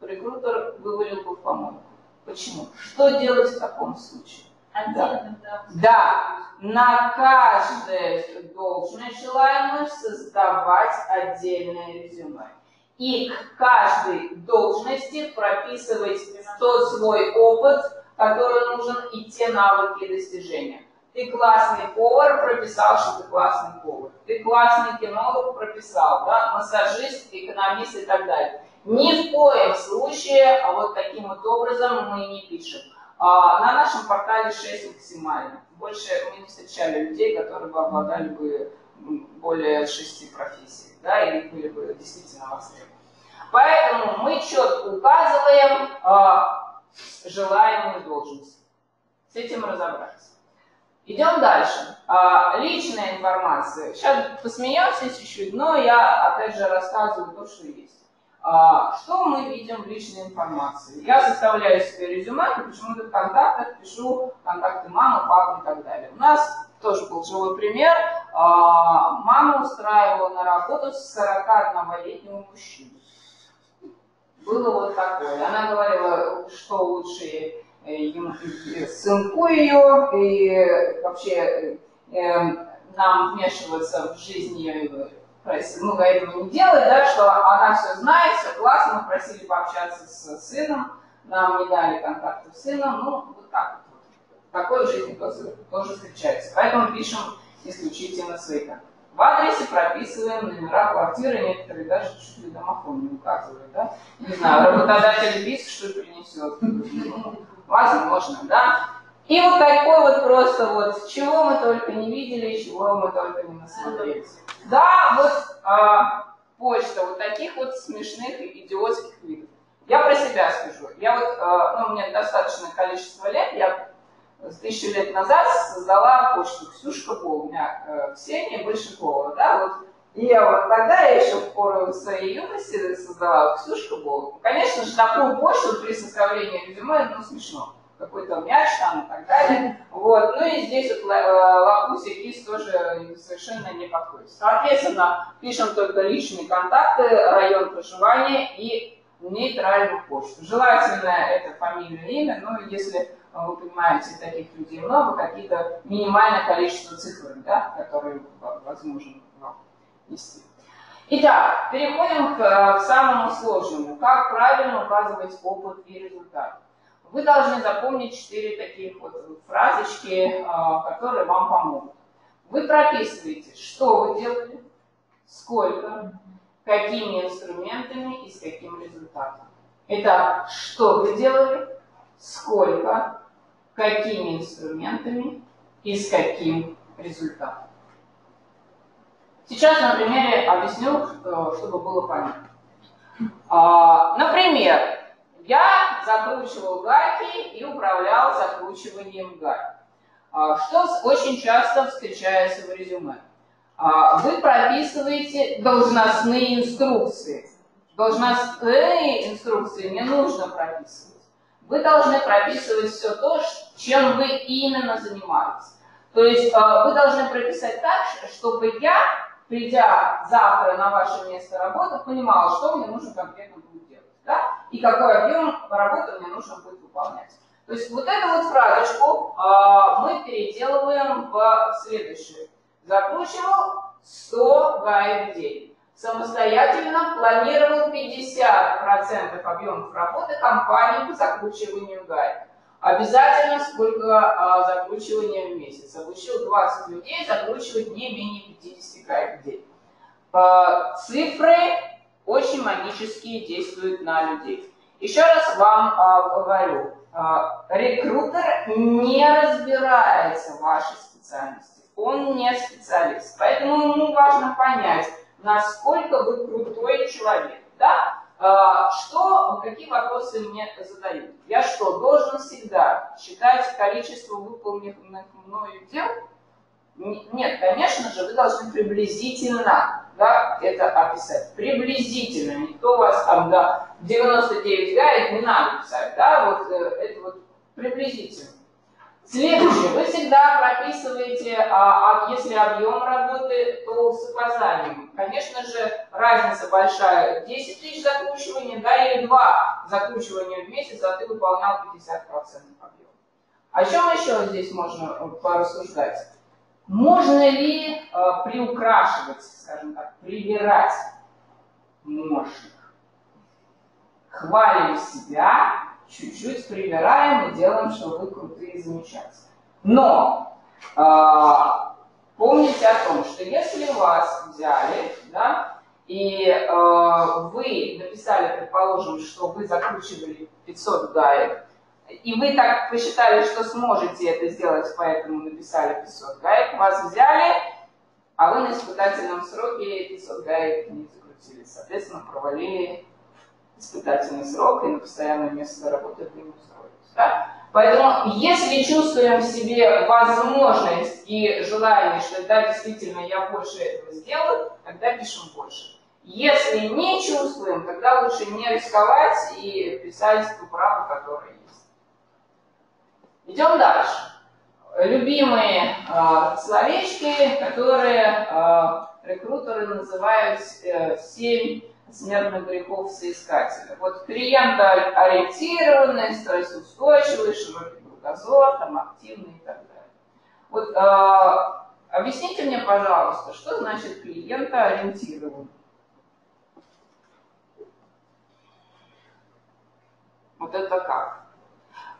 рекрутер вывалил бы в помойку. Почему? Что делать в таком случае? Отдельно, да. Да, на каждое должность желаемое создавать отдельное резюме. И к каждой должности прописывать тот свой опыт, который нужен, и те навыки и достижения. Ты классный повар, прописал, что ты классный повар. Ты классный кинолог, прописал, да, массажист, экономист и так далее. Ни в коем случае а вот таким вот образом мы не пишем. А, На нашем портале 6 максимально. Больше мы не встречали людей, которые бы обладали бы более шести профессий, да, и были бы действительно востребованы. Поэтому мы четко указываем а, желаемую должность. С этим разобрались. Идем дальше. А, личная информация. Сейчас посмеемся чуть-чуть, но я опять же рассказываю то, что есть. А, Что мы видим в личной информации? Я составляю себе резюме, почему-то в контактах пишу контакты мамы, папы и так далее. У нас тоже был живой пример. А, Мама устраивала на работу 41-летнего мужчину. Было вот такое. Она говорила, что лучше э, ему, э, сынку ее и вообще э, нам вмешиваться в жизнь ее просили, много этого не делать, да, что она все знает, все классно, просили пообщаться с сыном, нам не дали контактов с сыном, ну, вот так вот. Такое в жизни тоже, встречается. Поэтому пишем исключительно контакты. В адресе прописываем номера квартиры, некоторые даже чуть ли домофон не указывают, да? Не знаю, работодатель биск, что принесет. Возможно, да? И вот такой вот просто вот, чего мы только не видели, чего мы только не насмотрелись. Да, вот а, почта вот таких вот смешных и идиотских видов. Я про себя скажу. Я вот, а, ну, меня достаточное количество лет, я с тысячу лет назад создала почту Ксюшка Пол, у меня э, Ксения Большакова, да, вот. И вот тогда, я еще в пору своей юности создавала Ксюшка Пол. Конечно же, такую почту при составлении резюме, ну, смешно. Какой-то мяч там и так далее. Вот. Ну и здесь вот лакусик кис тоже совершенно не подходит. Соответственно, пишем только личные контакты, район проживания и нейтральную почту. Желательно это фамилия, имя, но если вы понимаете, таких людей много, какие-то минимальное количество цифр, да, которые возможно вам нести. Итак, переходим к, к самому сложному. Как правильно указывать опыт и результат. Вы должны запомнить четыре таких вот фразочки, которые вам помогут. Вы прописываете, что вы делали, сколько, какими инструментами и с каким результатом. Итак, что вы делали, сколько, какими инструментами и с каким результатом. Сейчас на примере объясню, чтобы было понятно. Например, я закручивал гайки и управлял закручиванием гайок. Что очень часто встречается в резюме. Вы прописываете должностные инструкции. Должностные инструкции не нужно прописывать вы должны прописывать все то, чем вы именно занимаетесь. То есть вы должны прописать так, чтобы я, придя завтра на ваше место работы, понимала, что мне нужно конкретно будет делать. Да? И какой объем работы мне нужно будет выполнять. То есть вот эту вот фразочку мы переделываем в следующее. Закручивал 100 гаек в день самостоятельно планировал 50% объемов работы компании по закручиванию гаек. Обязательно сколько а, закручивания в месяц. Обучил 20 людей закручивать не менее 50 гаек в день. А, цифры очень магические действуют на людей. Еще раз вам а, говорю, А, Рекрутер не разбирается в вашей специальности. Он не специалист. Поэтому ему важно понять, насколько вы крутой человек. Да? А, Что, какие вопросы мне задают? Я что, должен всегда считать количество выполненных мною дел? Нет, конечно же, вы должны приблизительно да, это описать. Приблизительно. Никто вас там до 99 гаек не надо писать. Да? Вот э, это вот приблизительно. Следующее. Вы всегда прописываете, а, а если объем работы, то с указанием. Конечно же, разница большая. 10 тысяч закручиваний, да, или 2 закручивания в месяц, а ты выполнял 50% объема. О чем еще здесь можно э, порассуждать? Можно ли э, приукрашивать, скажем так, привирать? Можно. Хвалим себя, чуть-чуть привираем и делаем, что вы крутые и замечательные. Но а, помните о том, что если вас взяли, да, и а, вы написали, предположим, что вы закручивали 500 гаек, и вы так посчитали, что сможете это сделать, поэтому написали 500 гаек, вас взяли, а вы на испытательном сроке 500 гаек не закрутили. Соответственно, провалили испытательный срок и на постоянное место работы вы не устроитесь. Да? Поэтому, если чувствуем в себе возможность и желание, что да, действительно, я больше этого сделаю, тогда пишем больше. Если не чувствуем, тогда лучше не рисковать и писать ту правду, которая есть. Идем дальше. Любимые э, словечки, которые э, рекрутеры называют э, семь смертных грехов соискателя. Вот клиентоориентированный, стрессоустойчивый, широкий кругозор, там, активный и так далее. Вот э, объясните мне, пожалуйста, что значит клиентоориентированный? Вот это как?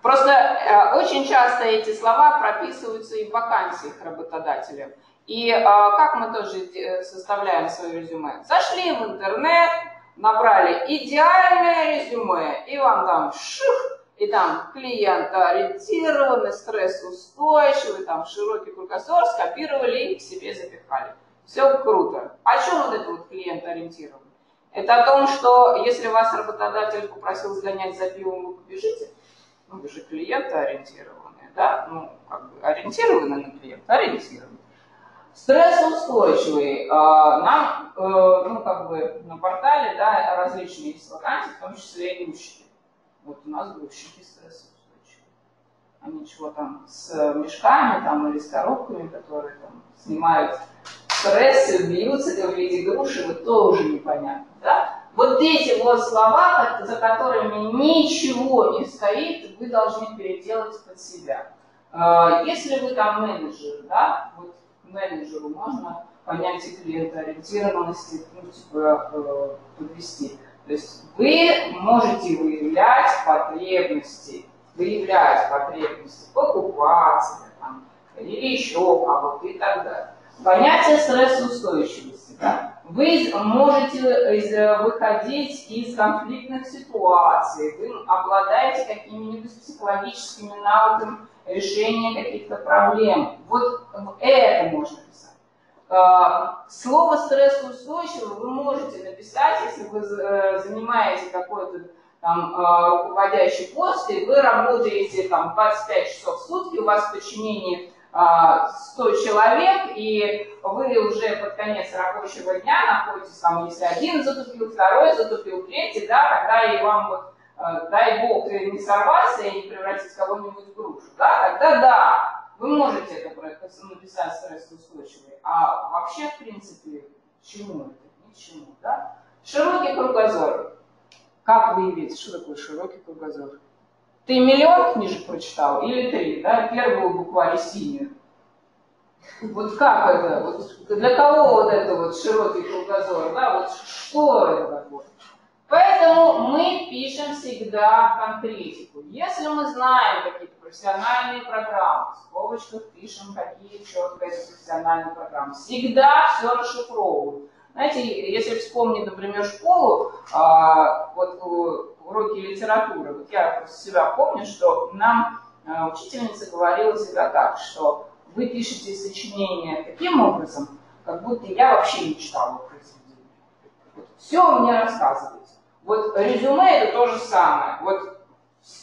Просто э, очень часто эти слова прописываются и в вакансиях работодателя. И э, как мы тоже э, составляем свое резюме? Зашли в интернет, набрали идеальное резюме, и вам там шух, и там клиентоориентированный, стрессоустойчивый, там широкий кругозор, скопировали и к себе запихали. Все круто. О чем вот это вот клиентоориентированный? Это о том, что если вас работодатель попросил сгонять за пивом, вы побежите, ну, вы же клиентоориентированные, да? Ну, как бы ориентированы на клиента, ориентированы. Стрессоустойчивый. А, нам, э, ну, как бы на портале, да, различные есть вакансии, в том числе и грузчики. Вот у нас грузчики стрессоустойчивые. Они чего там с мешками там или с коробками, которые там снимают стрессы, бьются в виде груши, вот тоже непонятно, да? Вот эти вот слова, за которыми ничего не стоит, вы должны переделать под себя. А, Если вы там менеджер, да, вот менеджеру можно понятие клиентоориентированности ну, типа, э, подвести. То есть вы можете выявлять потребности, выявлять потребности покупателя там, или еще кого-то и так далее. Понятие стрессоустойчивости. Да? Вы можете из- выходить из конфликтных ситуаций, вы обладаете какими-нибудь психологическими навыками решения каких-то проблем. Вот это можно писать. А, Слово стрессоустойчивый вы можете написать, если вы занимаете какой-то там э, руководящий пост, и вы работаете там 25 часов в сутки, у вас в подчинении а, 100 человек, и вы уже под конец рабочего дня находитесь там, если один затупил, второй затупил, третий, да, тогда и вам вот, дай бог, и не сорваться и не превратить кого-нибудь в грушу, да, тогда да, вы можете это написать стрессоустойчивый, а вообще, в принципе, чему это? Ни к чему, да? Широкий кругозор. Как выявить, что такое широкий кругозор? Ты миллион книжек прочитал или три, да, первую букварь синюю? Вот как это? Вот для кого вот это вот широкий кругозор, да? Вот что это такое? Поэтому мы пишем всегда конкретику. Если мы знаем какие-то профессиональные программы, в скобочках пишем, какие четко это профессиональные программы. Всегда все расшифровываем. Знаете, если вспомнить, например, школу, а, вот у- уроки литературы. Вот я себя помню, что нам э, учительница говорила всегда так, что вы пишете сочинение таким образом, как будто я вообще не читала произведение. Все мне рассказываете. Вот резюме это то же самое. Вот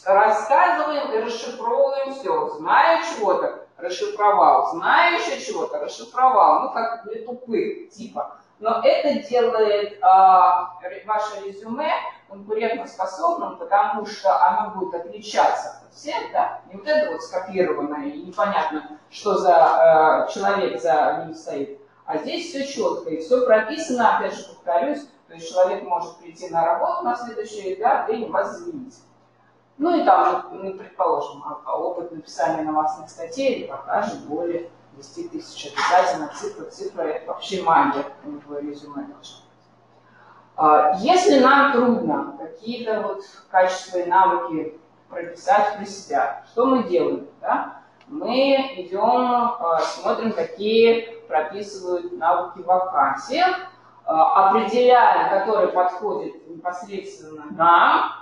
рассказываем и расшифровываем все. Знаю чего-то, расшифровал. Знаю еще чего-то, расшифровал. Ну, как для тупых, типа. Но это делает а, ваше резюме конкурентоспособным, потому что оно будет отличаться от всех, да, не вот это вот скопированное и непонятно, что за э, человек за ним стоит, а здесь все четко и все прописано, опять же повторюсь, то есть человек может прийти на работу на следующий да, день вас заменить. Ну и там, ну, предположим, а, а опыт написания новостных статей, репортажей более 10 тысяч обязательно, цифры, цифры, это вообще магия в резюме должна а, если нам трудно какие-то вот качества и навыки прописать про себя, что мы делаем? Да? Мы идем, смотрим, какие прописывают навыки в вакансиях, определяем, которые подходят непосредственно нам,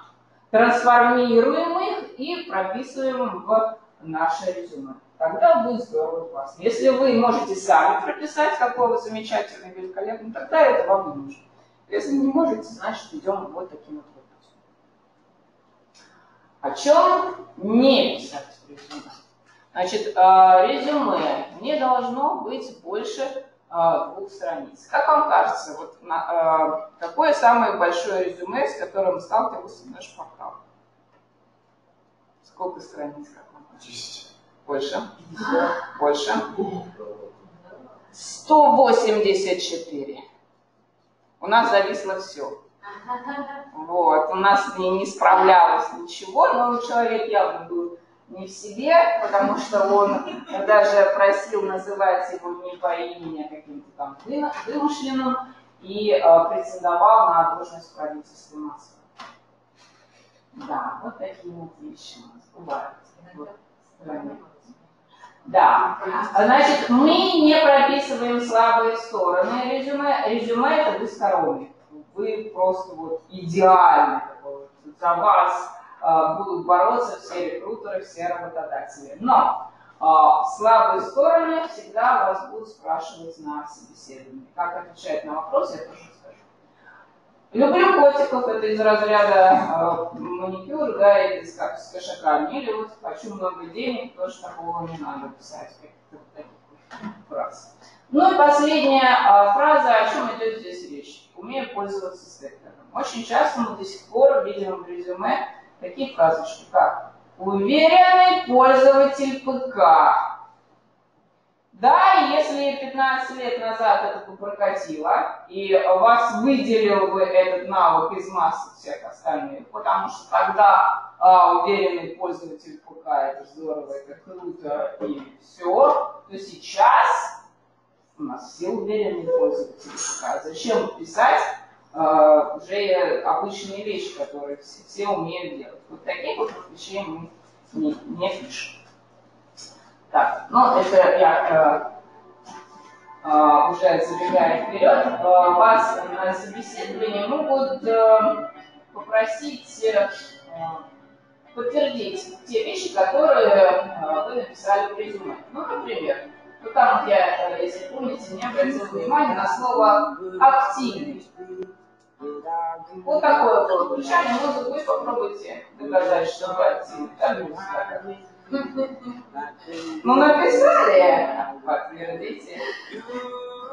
трансформируем их и прописываем в наше резюме. Тогда будет здорово и классно. Если вы можете сами прописать, какой вы замечательный, великолепный, тогда это вам не нужно. Если не можете, значит идем вот таким вот образом. О чем не писать резюме? Значит, э, резюме не должно быть больше э, двух страниц. Как вам кажется, вот э, какое самое большое резюме, с которым сталкивался наш портал? Сколько страниц, как вам кажется? Десять. Больше? [GASPS] Больше? 184. У нас зависло все. [LAUGHS] Вот, у нас не, не справлялось ничего, но человек явно был не в себе, потому что он даже просил называть его не по имени, а каким-то там вымышленным, и э, претендовал на должность правительства Москвы. Да, вот такие вот вещи у нас бывают. Да, значит, мы не прописываем слабые стороны резюме. Резюме это вы сторонник. Вы просто вот идеально. За вас будут бороться все рекрутеры, все работодатели. Но э, слабые стороны всегда вас будут спрашивать на собеседовании. Как отвечать на вопросы, я тоже скажу. Люблю котиков, это из разряда э, маникюр, да, или с, как, с кошаками. Или вот хочу много денег, тоже такого не надо писать, каких-то таких фраз. Ну и последняя э, фраза, о чем идет здесь речь. Умею пользоваться сектором. Очень часто мы до сих пор видим в резюме такие фразочки, как «Уверенный пользователь ПК», да, если 15 лет назад это бы прокатило, и вас выделил бы этот навык из массы всех остальных, потому что тогда а, уверенный пользователь ПК это здорово, это круто и все, то сейчас у нас все уверенные пользователи ПК. Зачем писать уже обычные вещи, которые все, все умеют делать? Вот таких вот вещей мы не, не пишем. Так, ну это я э, э, уже забегая вперед, э, вас на собеседовании могут э, попросить подтвердить те вещи, которые вы написали в резюме. Ну, например, вот там я, если помните, не обратил внимание на слово «активный». Вот такое было. Включали музыку и попробуйте доказать, что активны. Так, ну, написали, подтвердите.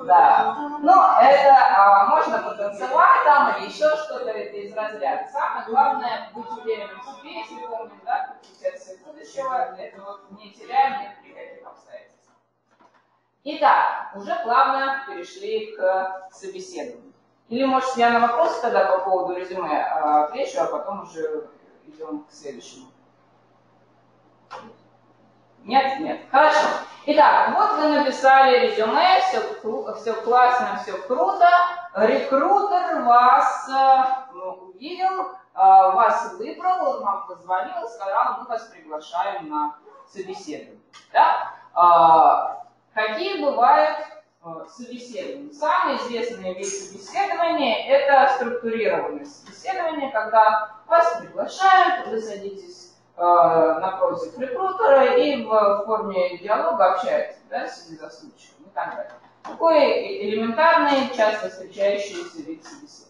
Да. Ну, это а, можно потанцевать там или еще что-то, это из разряда. Самое главное быть уверенным в себе, если помним, да, концепции будущего, это вот не теряем ни при каких обстоятельствах. Итак, уже плавно перешли к собеседованию. Или, может, я на вопросы тогда по поводу резюме отвечу, а потом уже идем к следующему. Нет, нет. Хорошо. Итак, вот вы написали резюме, все, все классно, все круто. Рекрутер вас э, ну, увидел, э, вас выбрал, он вам позвонил, сказал, мы вас приглашаем на собеседование. Да? А, какие бывают э, собеседования? Самый известный вид собеседования – это структурированное собеседование, когда вас приглашают, вы садитесь э, напротив рекрутера и в форме диалога общаетесь, да, сидя за случаем и так далее. Такой элементарный, часто встречающийся вид собеседования.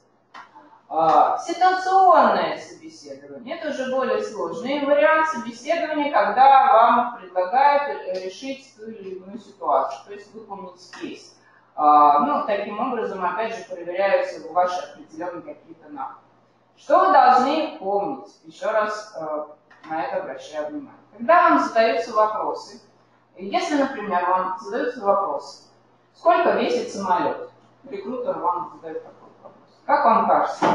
А, ситуационное собеседование – это уже более сложный вариант собеседования, когда вам предлагают решить ту или иную ситуацию, то есть выполнить кейс. А, ну, таким образом, опять же, проверяются ваши определенные какие-то навыки. Что вы должны помнить? Еще раз э, на это обращаю внимание. Когда вам задаются вопросы, если, например, вам задаются вопрос, сколько весит самолет, рекрутер вам задает вопрос. Как вам кажется,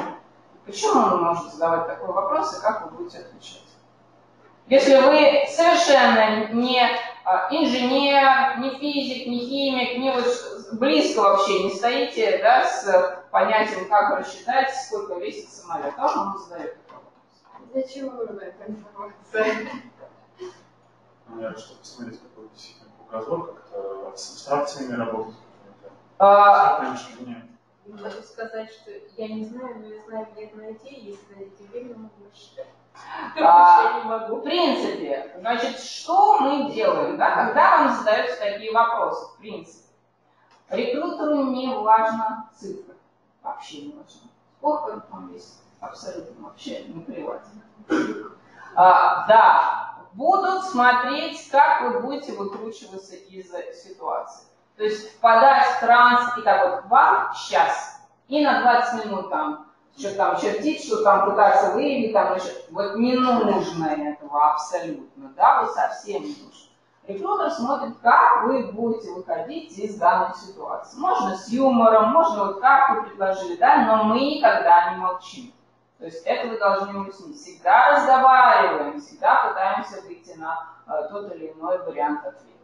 почему он может задавать такой вопрос и как вы будете отвечать? Если вы совершенно не а, инженер, не физик, не химик, не вот близко вообще не стоите да, с понятием, как рассчитать, сколько весит самолет, то он задает такой вопрос. Для чего нужна эта информация? Наверное, чтобы посмотреть, какой действительно кругозор, как-то с абстракциями работать. А. Могу сказать, что я не знаю, но я знаю, где это найти, если дадите время, могу рассчитать. А, я не могу. В принципе, значит, что мы делаем, да, когда вам задаются такие вопросы, в принципе? Рекрутеру не важна цифра, вообще не важна. Сколько там весит, абсолютно вообще не плевать. А, да, будут смотреть, как вы будете выкручиваться из ситуации. То есть впадать в транс и так вот вам сейчас и на 20 минут там что там чертить, что там пытаться выявить, там еще, вот не нужно этого абсолютно, да, вы совсем не нужно. Рекрутер смотрит, как вы будете выходить из данной ситуации. Можно с юмором, можно вот как вы предложили, да, но мы никогда не молчим. То есть это вы должны уяснить. Всегда разговариваем, всегда пытаемся выйти на э, тот или иной вариант ответа.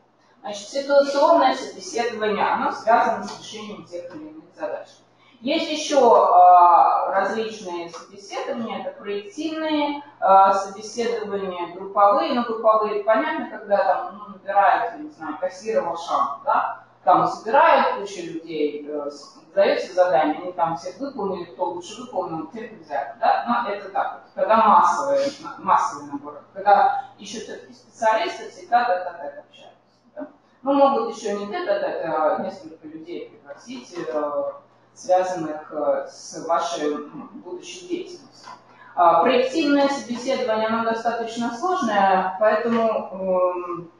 Значит, ситуационное собеседование, оно связано с решением тех или иных задач. Есть еще э, различные собеседования, это проективные э, собеседования, групповые, но групповые понятно, когда там ну, набирают, не знаю, кассира в Ашан, да, там собирают кучу людей, э, дается задание, они там все выполнили, кто лучше выполнил, тех взяли, да, но это так вот, когда массовый, массовый набор, когда ищут все-таки специалисты, всегда так общаются. Ну, могут еще не это, это несколько людей пригласить, э, связанных э, с вашей будущей деятельностью. А, проективное собеседование, оно достаточно сложное, поэтому эм,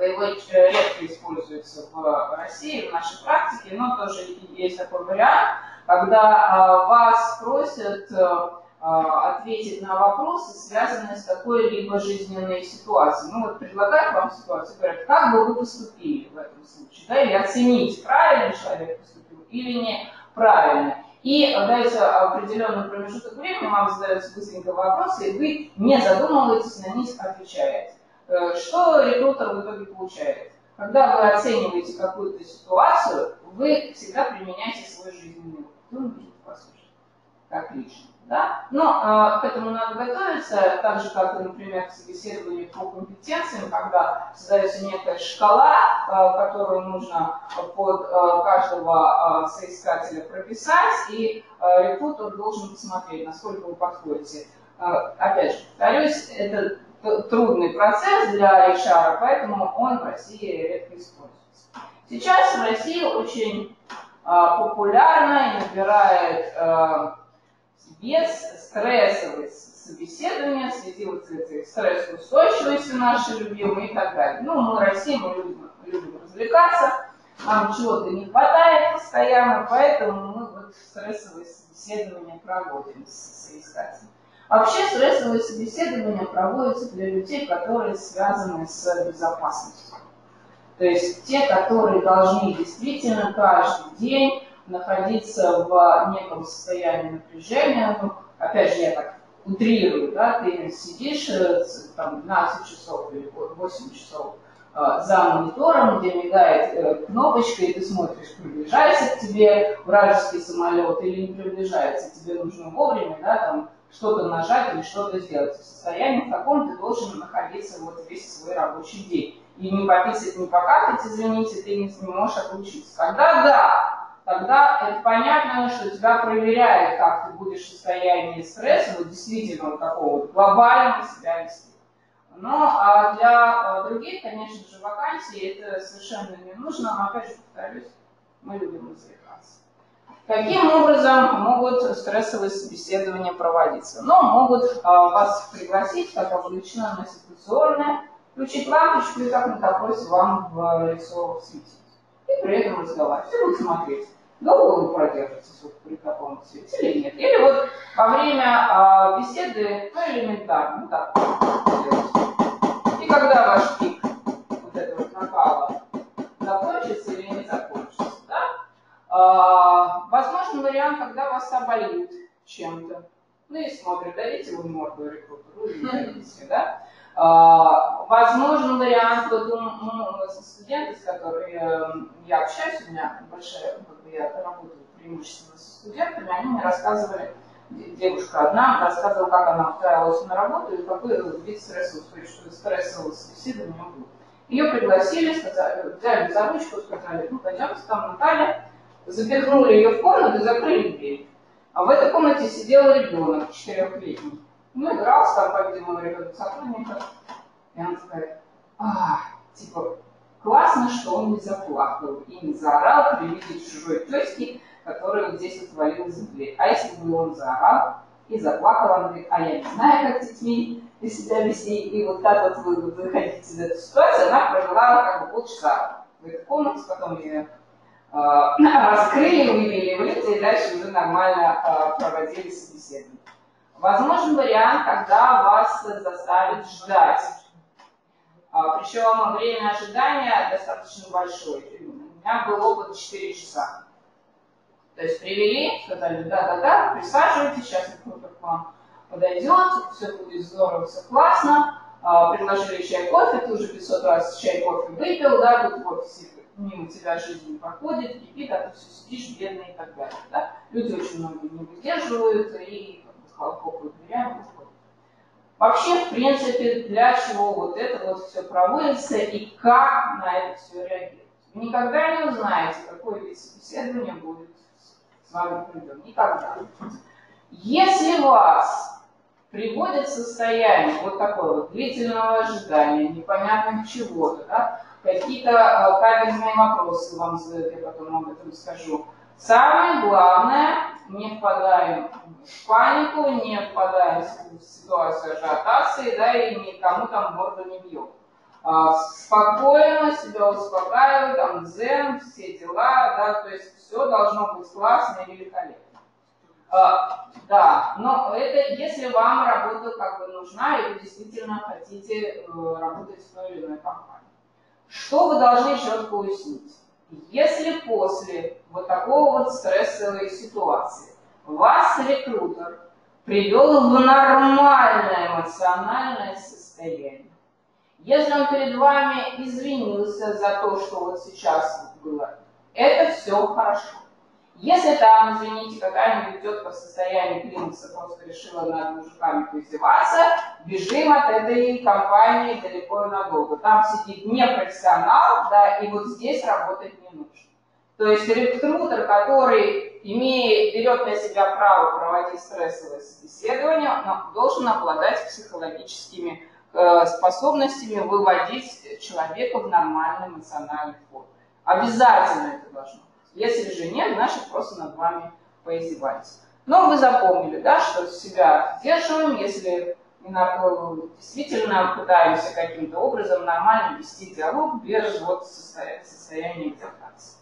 его редко используется в России, в нашей практике, но тоже есть такой вариант, когда а, вас просят э, а, ответить на вопросы, связанные с какой-либо жизненной ситуацией. Ну вот предлагают вам ситуацию, говорят, как бы вы поступили в этом случае, да, или оцените, правильно человек поступил или не правильно. И дается определенный промежуток времени, вам задаются быстренько вопросы, и вы, не задумываетесь, на них отвечаете. Э, что рекрутер в итоге получает? Когда вы оцениваете какую-то ситуацию, вы всегда применяете свой жизненный опыт. Можете послушать, как лично. Да? Но э, к этому надо готовиться, так же, как и, например, к собеседованию по компетенциям, когда создается некая шкала, э, которую нужно под э, каждого э, соискателя прописать, и э, рекрутер должен посмотреть, насколько вы подходите. Э, опять же, повторюсь, это трудный процесс для HR, поэтому он в России редко используется. Сейчас в России очень э, популярно и набирает э, без стрессовых собеседования, среди вот этой стрессоустойчивости наши любимые и так далее. Ну, мы в России, мы любим, любим развлекаться, нам чего-то не хватает постоянно, поэтому мы вот стрессовые собеседования проводим с соискателями. Вообще стрессовые собеседования проводятся для людей, которые связаны с безопасностью. То есть те, которые должны действительно каждый день находиться в неком состоянии напряжения. Ну, опять же, я так утрирую, да, ты сидишь э, там 12 часов или 8 часов э, за монитором, где мигает э, кнопочка, и ты смотришь, приближается к тебе вражеский самолет или не приближается, тебе нужно вовремя, да, там, что-то нажать или что-то сделать. В состоянии, в каком ты должен находиться вот весь свой рабочий день. И не пописать, не покакать, извините, ты не, не можешь отлучиться. Когда да, тогда это понятно, что тебя проверяют, как ты будешь в состоянии стресса, вот действительно вот такого вот глобального себя вести. Но а для а, других, конечно же, вакансий это совершенно не нужно, но опять же повторюсь, мы любим развлекаться. Каким образом могут стрессовые собеседования проводиться? Ну, могут а, вас пригласить, как на ситуационное, включить лампочку и как на допросе вам в лицо светить. И при этом разговаривать. Все будут смотреть, долго вы продержитесь вот при таком цвете или нет. Или вот во время а, беседы, ну, элементарно, ну, так, и когда ваш пик вот этого вот накала закончится или не закончится, да? А, возможен вариант, когда вас обольют чем-то. Ну и смотрят, дадите вы морду рекрутеру [LAUGHS] дадите, да? А, возможен вариант, вот у, студенты, с которыми э, я общаюсь, у меня большая, как бы я работаю преимущественно со студентами, они мне рассказывали, девушка одна рассказывала, как она устраивалась на работу и какой вид стрессового, стрессового собеседования был. Ее пригласили, сказали, взяли за ручку, сказали, ну пойдемте там, Наталья, запихнули ее в комнату и закрыли дверь. А в этой комнате сидел ребенок четырехлетний. Ну, игрался там, по-видимому, ребенок сотрудника. И она такая, а, типа, классно, что он не заплакал и не заорал при виде чужой тетки, которая вот здесь вот валилась за дверь. А если бы он заорал и заплакал, он говорит, а я не знаю, как с детьми и себя вести, и вот так вот вы выходите из этой ситуации, она провела как бы полчаса в этой комнате, потом ее э, [CLEARS THROAT] раскрыли, вывели в лица, и дальше уже нормально э, проводили собеседование. Возможен вариант, когда вас заставят ждать. А, причем время ожидания достаточно большое. У меня был опыт 4 часа. То есть привели, сказали, да-да-да, присаживайтесь, сейчас рекрутер к вам подойдет, все будет здорово, все классно. А, предложили чай, кофе, ты уже 500 раз чай, кофе выпил, да, тут вот мимо тебя жизнь не проходит, кипит, а ты все сидишь бедный и так далее. Да? Люди очень многие не выдерживают и дверями, уходят. Вообще, в принципе, для чего вот это вот все проводится и как на это все реагировать. Вы никогда не узнаете, какой вид собеседования будет с вами придем. Никогда. Если вас приводит в состояние вот такое вот длительного ожидания, непонятных чего-то, да, какие-то э, каверзные вопросы вам задают, я потом об этом скажу. Самое главное, не впадаем в панику, не впадаем в ситуацию ажиотации, да, и никому там морду не бьем. А, спокойно себя успокаиваю, там дзен, все дела, да, то есть все должно быть классно и великолепно. А, да, но это если вам работа как бы нужна, и вы действительно хотите э, работать в той или иной компании. Что вы должны четко уяснить? Если после вот такого вот стрессовой ситуации вас рекрутер привел в нормальное эмоциональное состояние, если он перед вами извинился за то, что вот сейчас было, это все хорошо. Если там, извините, какая-нибудь тетка в состоянии климакса просто решила над мужиками поиздеваться, бежим от этой компании далеко и надолго. Там сидит не профессионал, да, и вот здесь работать не нужно. То есть рекрутер, который имеет, берет на себя право проводить стрессовое собеседование, должен обладать психологическими э, способностями выводить человека в нормальный эмоциональный фон. Обязательно это должно если же нет, значит просто над вами поиздевались. Но вы запомнили, да, что себя сдерживаем, если действительно пытаемся каким-то образом нормально вести диалог без вот состояния диктации.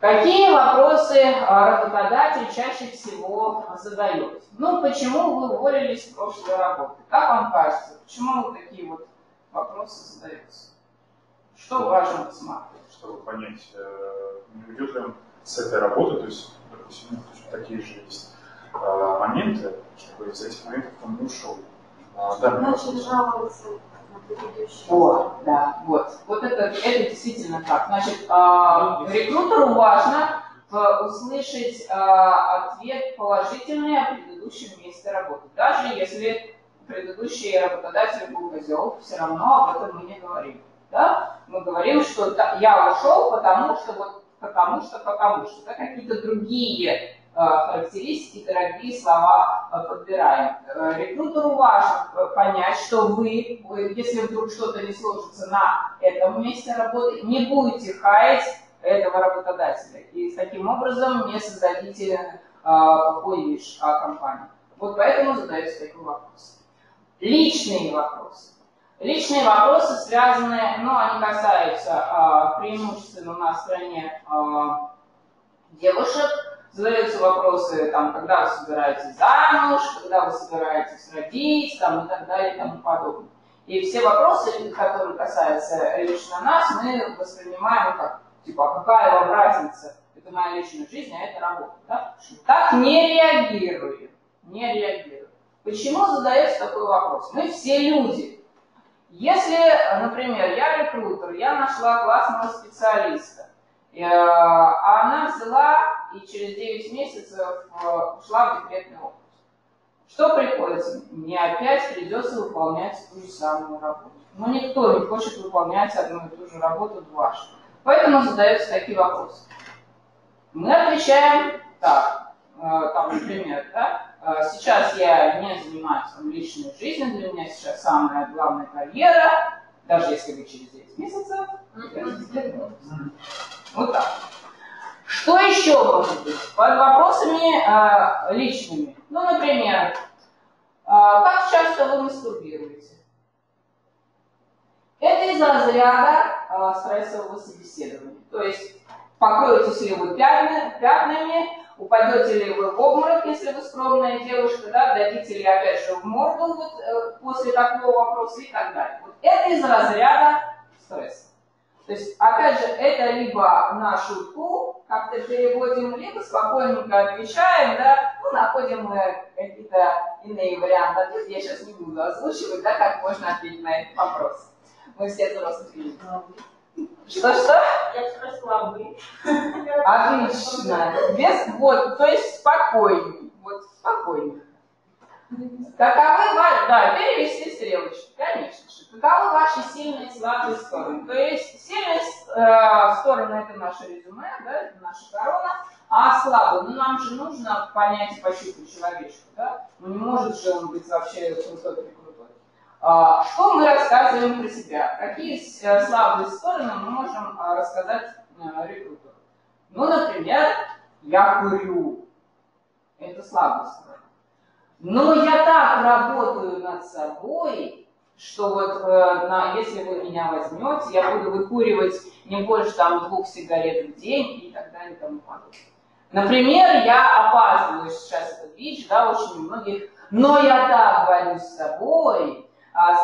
Какие вопросы работодатель чаще всего задает? Ну, почему вы уволились с прошлой работы? Как вам кажется, почему вот такие вот вопросы задаются? Что важно посмотреть? Чтобы понять, э, не уйдет ли он с этой работы, то есть, допустим, ну, такие же есть э, моменты, чтобы из этих моментов он не ушел. А, да, Начали жаловаться. О, да, вот. Вот это, это действительно так. Значит, э, рекрутеру важно услышать ответ положительный о предыдущем месте работы. Даже если предыдущий работодатель был козел, все равно об этом мы не говорим да, мы говорим, что я ушел, потому что вот потому что, потому что, да, какие-то другие э, характеристики, дорогие слова э, подбираем. Э, рекрутеру важно понять, что вы, вы, если вдруг что-то не сложится на этом месте работы, не будете хаять этого работодателя. И таким образом не создадите плохой имидж о компании. Вот поэтому задаются такие вопросы. Личные вопросы. Личные вопросы связаны, ну, они касаются э, преимущественно в стране э, девушек. Задаются вопросы, там, когда вы собираетесь замуж, когда вы собираетесь родить, там, и так далее, и тому подобное. И все вопросы, которые касаются лично нас, мы воспринимаем как, типа, а какая вам разница, это моя личная жизнь, а это работа. Да? Так не реагируем, не реагируем. Почему задается такой вопрос? Мы все люди. Если, например, я рекрутер, я нашла классного специалиста, э, а она взяла и через 9 месяцев э, ушла в декретный отпуск. Что приходится? Мне опять придется выполнять ту же самую работу. Но никто не хочет выполнять одну и ту же работу дважды. Поэтому задаются такие вопросы. Мы отвечаем так, э, там, например, да, сейчас я не занимаюсь там, личной жизнью, для меня сейчас самая главная карьера, даже если вы через 9 месяцев. Вот так. Что еще может быть? Под вопросами э, личными. Ну, например, э, как часто вы мастурбируете? Это из разряда э, стрессового собеседования. То есть покроетесь ли вы пятна, пятнами, Упадете ли вы в обморок, если вы скромная девушка, да, дадите ли опять же в морду вот, э, после такого вопроса и так далее. Вот это из разряда стресса. То есть, опять же, это либо на шутку как-то переводим, либо спокойненько отвечаем, да, ну, находим мы какие-то иные варианты. Я сейчас не буду озвучивать, да, как можно ответить на этот вопрос. Мы все взрослые люди. Что-что? Я спросила вы. Отлично. Без, вот, то есть спокойней. Вот спокойней. Каковы ваши, да, перевести стрелочки, конечно же. Каковы ваши сильные и слабые стороны? То есть сильные э, стороны это наше резюме, да, это наша корона, а слабые, ну нам же нужно понять и пощупать человечку, да? Ну не может же он быть вообще крутой что мы рассказываем про себя? Какие э, слабые стороны мы можем а, рассказать э, рекрутеру? Ну, например, я курю. Это слабая сторона. Но я так работаю над собой, что вот э, на, если вы меня возьмете, я буду выкуривать не больше там двух сигарет в день и так далее и тому подобное. Например, я опаздываю сейчас этот ВИЧ, да, очень многих, но я так борюсь с собой, а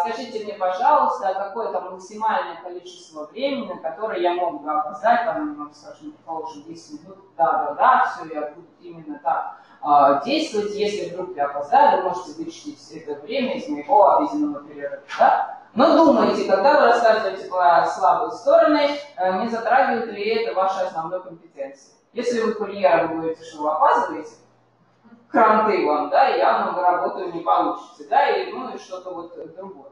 скажите мне, пожалуйста, а какое там максимальное количество времени, на которое я мог бы опоздать, там, скажем, предположим, 10 минут, да-да-да, все, я буду именно так э, действовать. Если вдруг я опоздаю, вы можете вычислить это время из моего обеденного перерыва. Да? Но думайте, когда вы рассказываете про слабые стороны, э, не затрагивает ли это ваши основной компетенции. Если вы курьером говорите, что вы опаздываете, кранты вам, да, и явно вы работу не получите, да, и, ну, и что-то вот другое.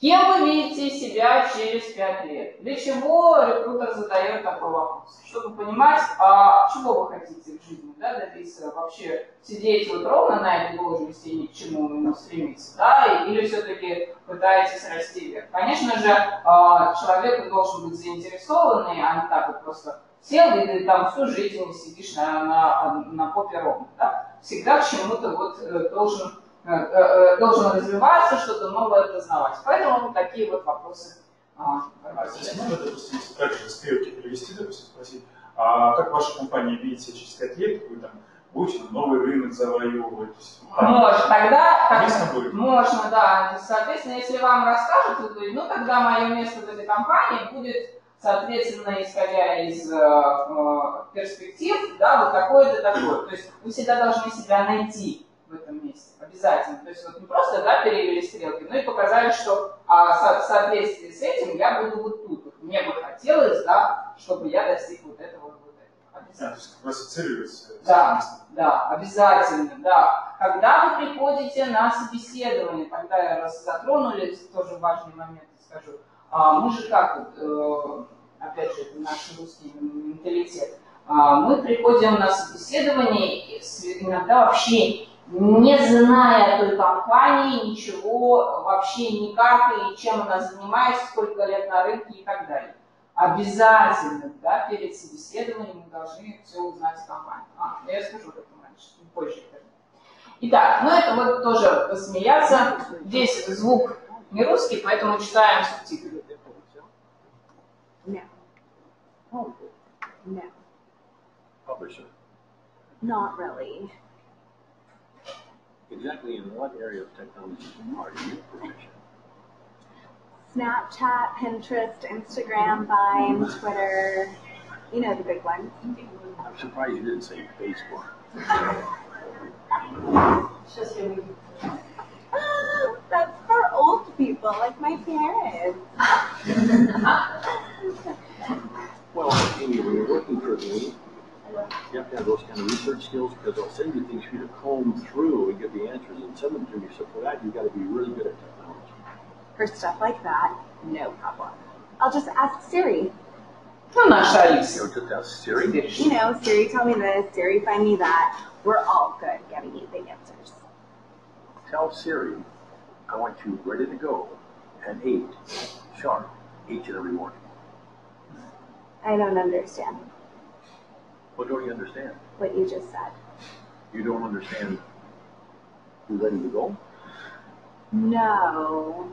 Кем вы видите себя через пять лет? Для чего рекрутер задает такой вопрос? Чтобы понимать, а чего вы хотите в жизни, да, добиться вообще сидеть вот ровно на этой должности и ни к чему не стремиться, да, или все-таки пытаетесь расти вверх. Конечно же, а, человек должен быть заинтересованный, а не так вот просто сел и ты там всю жизнь сидишь на, на, на попе ровно, да всегда к чему-то вот э, должен, э, э, должен развиваться, что-то новое познавать. Поэтому вот такие вот вопросы. А, здесь можно, допустим, также стрелки перевести, допустим, спросить, а как ваша компания видит себя через 5 лет, вы там будете новый рынок завоевывать? Можно, тогда... Место будет? Можно, да. Соответственно, если вам расскажут, то, ну тогда мое место в этой компании будет соответственно, исходя из э, э, перспектив, да, вот такое-то такое. То есть вы всегда должны себя найти в этом месте, обязательно. То есть вот не просто, да, перевели стрелки, но и показали, что а, в соответствии с этим я буду вот тут. Вот. Мне бы хотелось, да, чтобы я достиг вот этого, вот этого. Обязательно. А, ассоциируется да, да, обязательно, да. Когда вы приходите на собеседование, тогда я раз затронули, тоже важный момент, скажу, мы же как э, опять же, это наш русский менталитет, а, мы приходим на собеседование иногда вообще не зная той компании, ничего, вообще никак, и чем она занимается, сколько лет на рынке и так далее. Обязательно, да, перед собеседованием мы должны все узнать о компании. А, я скажу об этом раньше, позже. Итак, ну это вот тоже посмеяться. Здесь звук не русский, поэтому читаем субтитры. No. Oh, no. Publisher. Not really. Exactly in what area of technology are you proficient? Snapchat, Pinterest, Instagram, Vine, Twitter. You know the big ones. I'm surprised you didn't say Facebook. people like my parents. [LAUGHS] well, anyway, when you're working for me, you have to have those kind of research skills because they'll send you things for you to comb through and get the answers and send them to me. So for that, you've got to be really good at technology. For stuff like that, no problem. I'll just ask Siri. I'm not sure you still just ask Siri. You know, Siri, tell me this. Siri, find me that. We're all good getting you the answers. Tell Siri I want you ready to go at 8 sharp each and every morning. I don't understand What don't you understand? what you just said. You don't understand you ready to go? No.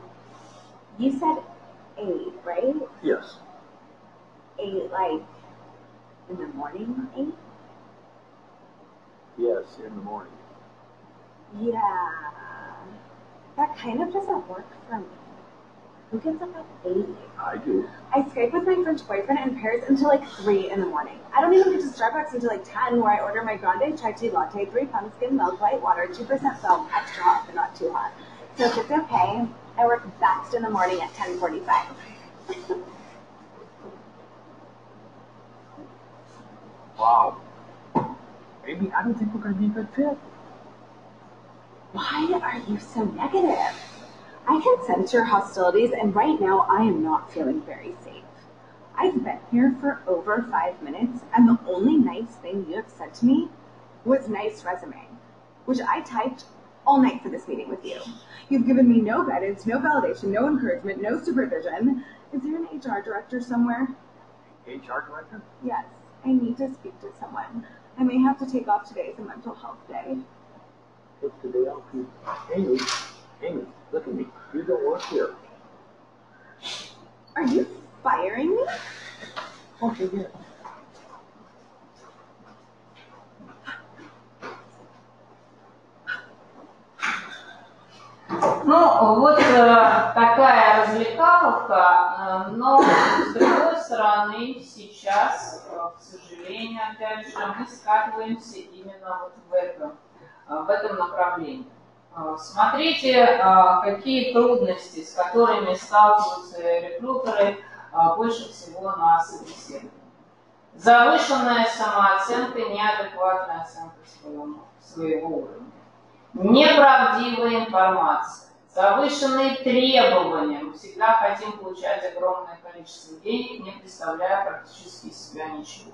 You said eight, right? Yes. Eight, like in the morning, eight? Yes, in the morning. Yeah. That kind of doesn't work for me. Who gets up at eight? I do. I Skype with my French boyfriend in Paris until like three in the morning. I don't even get to Starbucks until like ten, where I order my grande chai tea latte, three pumpkin milk, white water, two percent foam, extra hot but not too hot. So if it's okay, I work best in the morning at ten forty-five. Wow. Maybe I don't think we're going to be a good fit. Why are you so negative? I can sense your hostilities, and right now I am not feeling very safe. I've been here for over five minutes, and the only nice thing you have said to me was nice resume, which I typed all night for this meeting with you. You've given me no guidance, no validation, no encouragement, no supervision. Is there an HR director somewhere? HR director? Yes, I need to speak to someone. I may have to take off today as a mental health day. Take the day off. You... Amy, Amy, look at me. You don't work here. Are you firing me? Okay, yeah. Ну, вот э, такая развлекаловка, э, но с другой стороны, сейчас, э, к сожалению, опять же, мы скатываемся именно вот в этом, в этом направлении. Э, Смотрите, э, какие трудности, с которыми сталкиваются рекрутеры э, больше всего на собеседовании. Завышенная самооценка, неадекватная оценка своего, своего уровня. Неправдивая информация, завышенные требования. Мы всегда хотим получать огромное количество денег, не представляя практически себя ничего.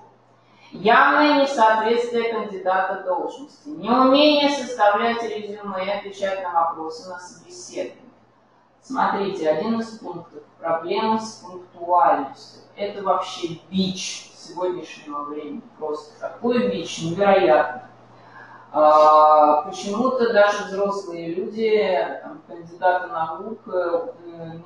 Явное несоответствие кандидата должности, неумение составлять резюме и отвечать на вопросы на собеседовании. Смотрите, один из пунктов – проблема с пунктуальностью. Это вообще бич сегодняшнего времени. Просто такой бич невероятный. А, Почему-то даже взрослые люди, там, кандидаты наук, э,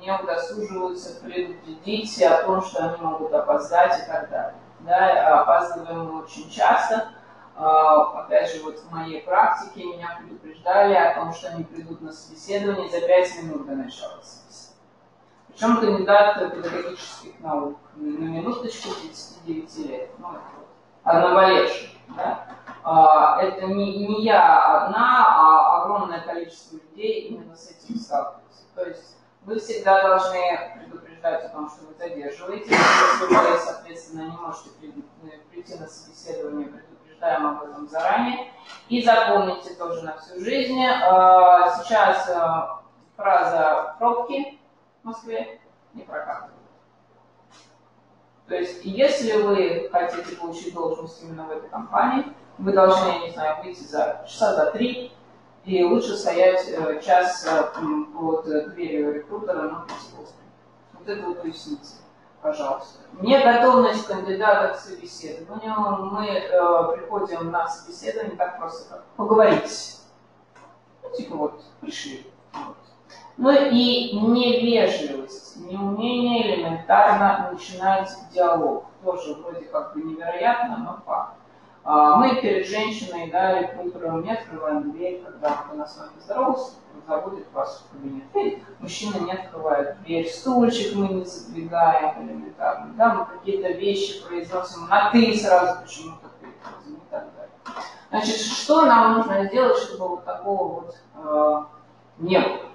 не удосуживаются предупредить о том, что они могут опоздать и так далее. Да, опаздываем мы очень часто. А, Опять же, вот в моей практике меня предупреждали о том, что они придут на собеседование за 5 минут до начала собеседования. Причем кандидат педагогических наук, на минуточку 39 лет. Ну, наболевший, да? А, это не, не я одна, а огромное количество людей именно с этим сталкиваются. То есть вы всегда должны предупреждать о том, что вы задерживаетесь. Если вы, соответственно, не можете при- прийти на собеседование, предупреждаем об этом заранее. И запомните тоже на всю жизнь. а, Сейчас а, фраза «пробки» в Москве не прокатывает. То есть, если вы хотите получить должность именно в этой компании, вы должны, я не знаю, выйти за часа за три, и лучше стоять э, час э, под дверью рекрутера на производстве. Это вот уясните, пожалуйста. Неготовность кандидата к собеседованию. Мы э, приходим на собеседование так просто как поговорить. Ну, типа вот, пришли. Вот. Ну и невежливость, неумение элементарно начинать диалог. Тоже вроде как бы невероятно, но факт. А, мы перед женщиной, да, рекрутером не открываем дверь, когда она с вами здоровался, заводит вас в кабинет. Мужчина не открывает дверь, стульчик мы не задвигаем элементарно, да, мы какие-то вещи произносим на «ты» сразу почему-то и так далее. Значит, что нам нужно сделать, чтобы вот такого вот э, не было?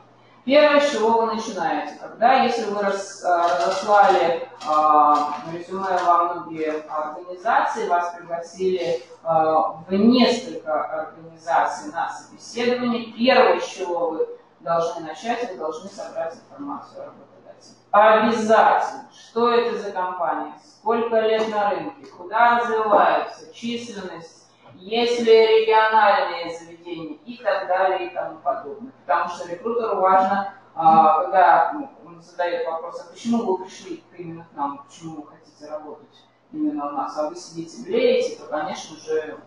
Первое, с чего вы начинаете, когда, если вы рас, а, разослали э, резюме во многие организации, вас пригласили э, в несколько организаций на собеседование, первое, с чего вы должны начать, вы должны собрать информацию о работодателе. Обязательно. Что это за компания, сколько лет на рынке, куда развиваются, численность, есть ли региональные заведения и так далее и тому подобное. Потому что рекрутеру важно, а, когда ну, он задает вопрос, а почему вы пришли именно к нам, почему вы хотите работать именно у нас, а вы сидите блеете, то, конечно же,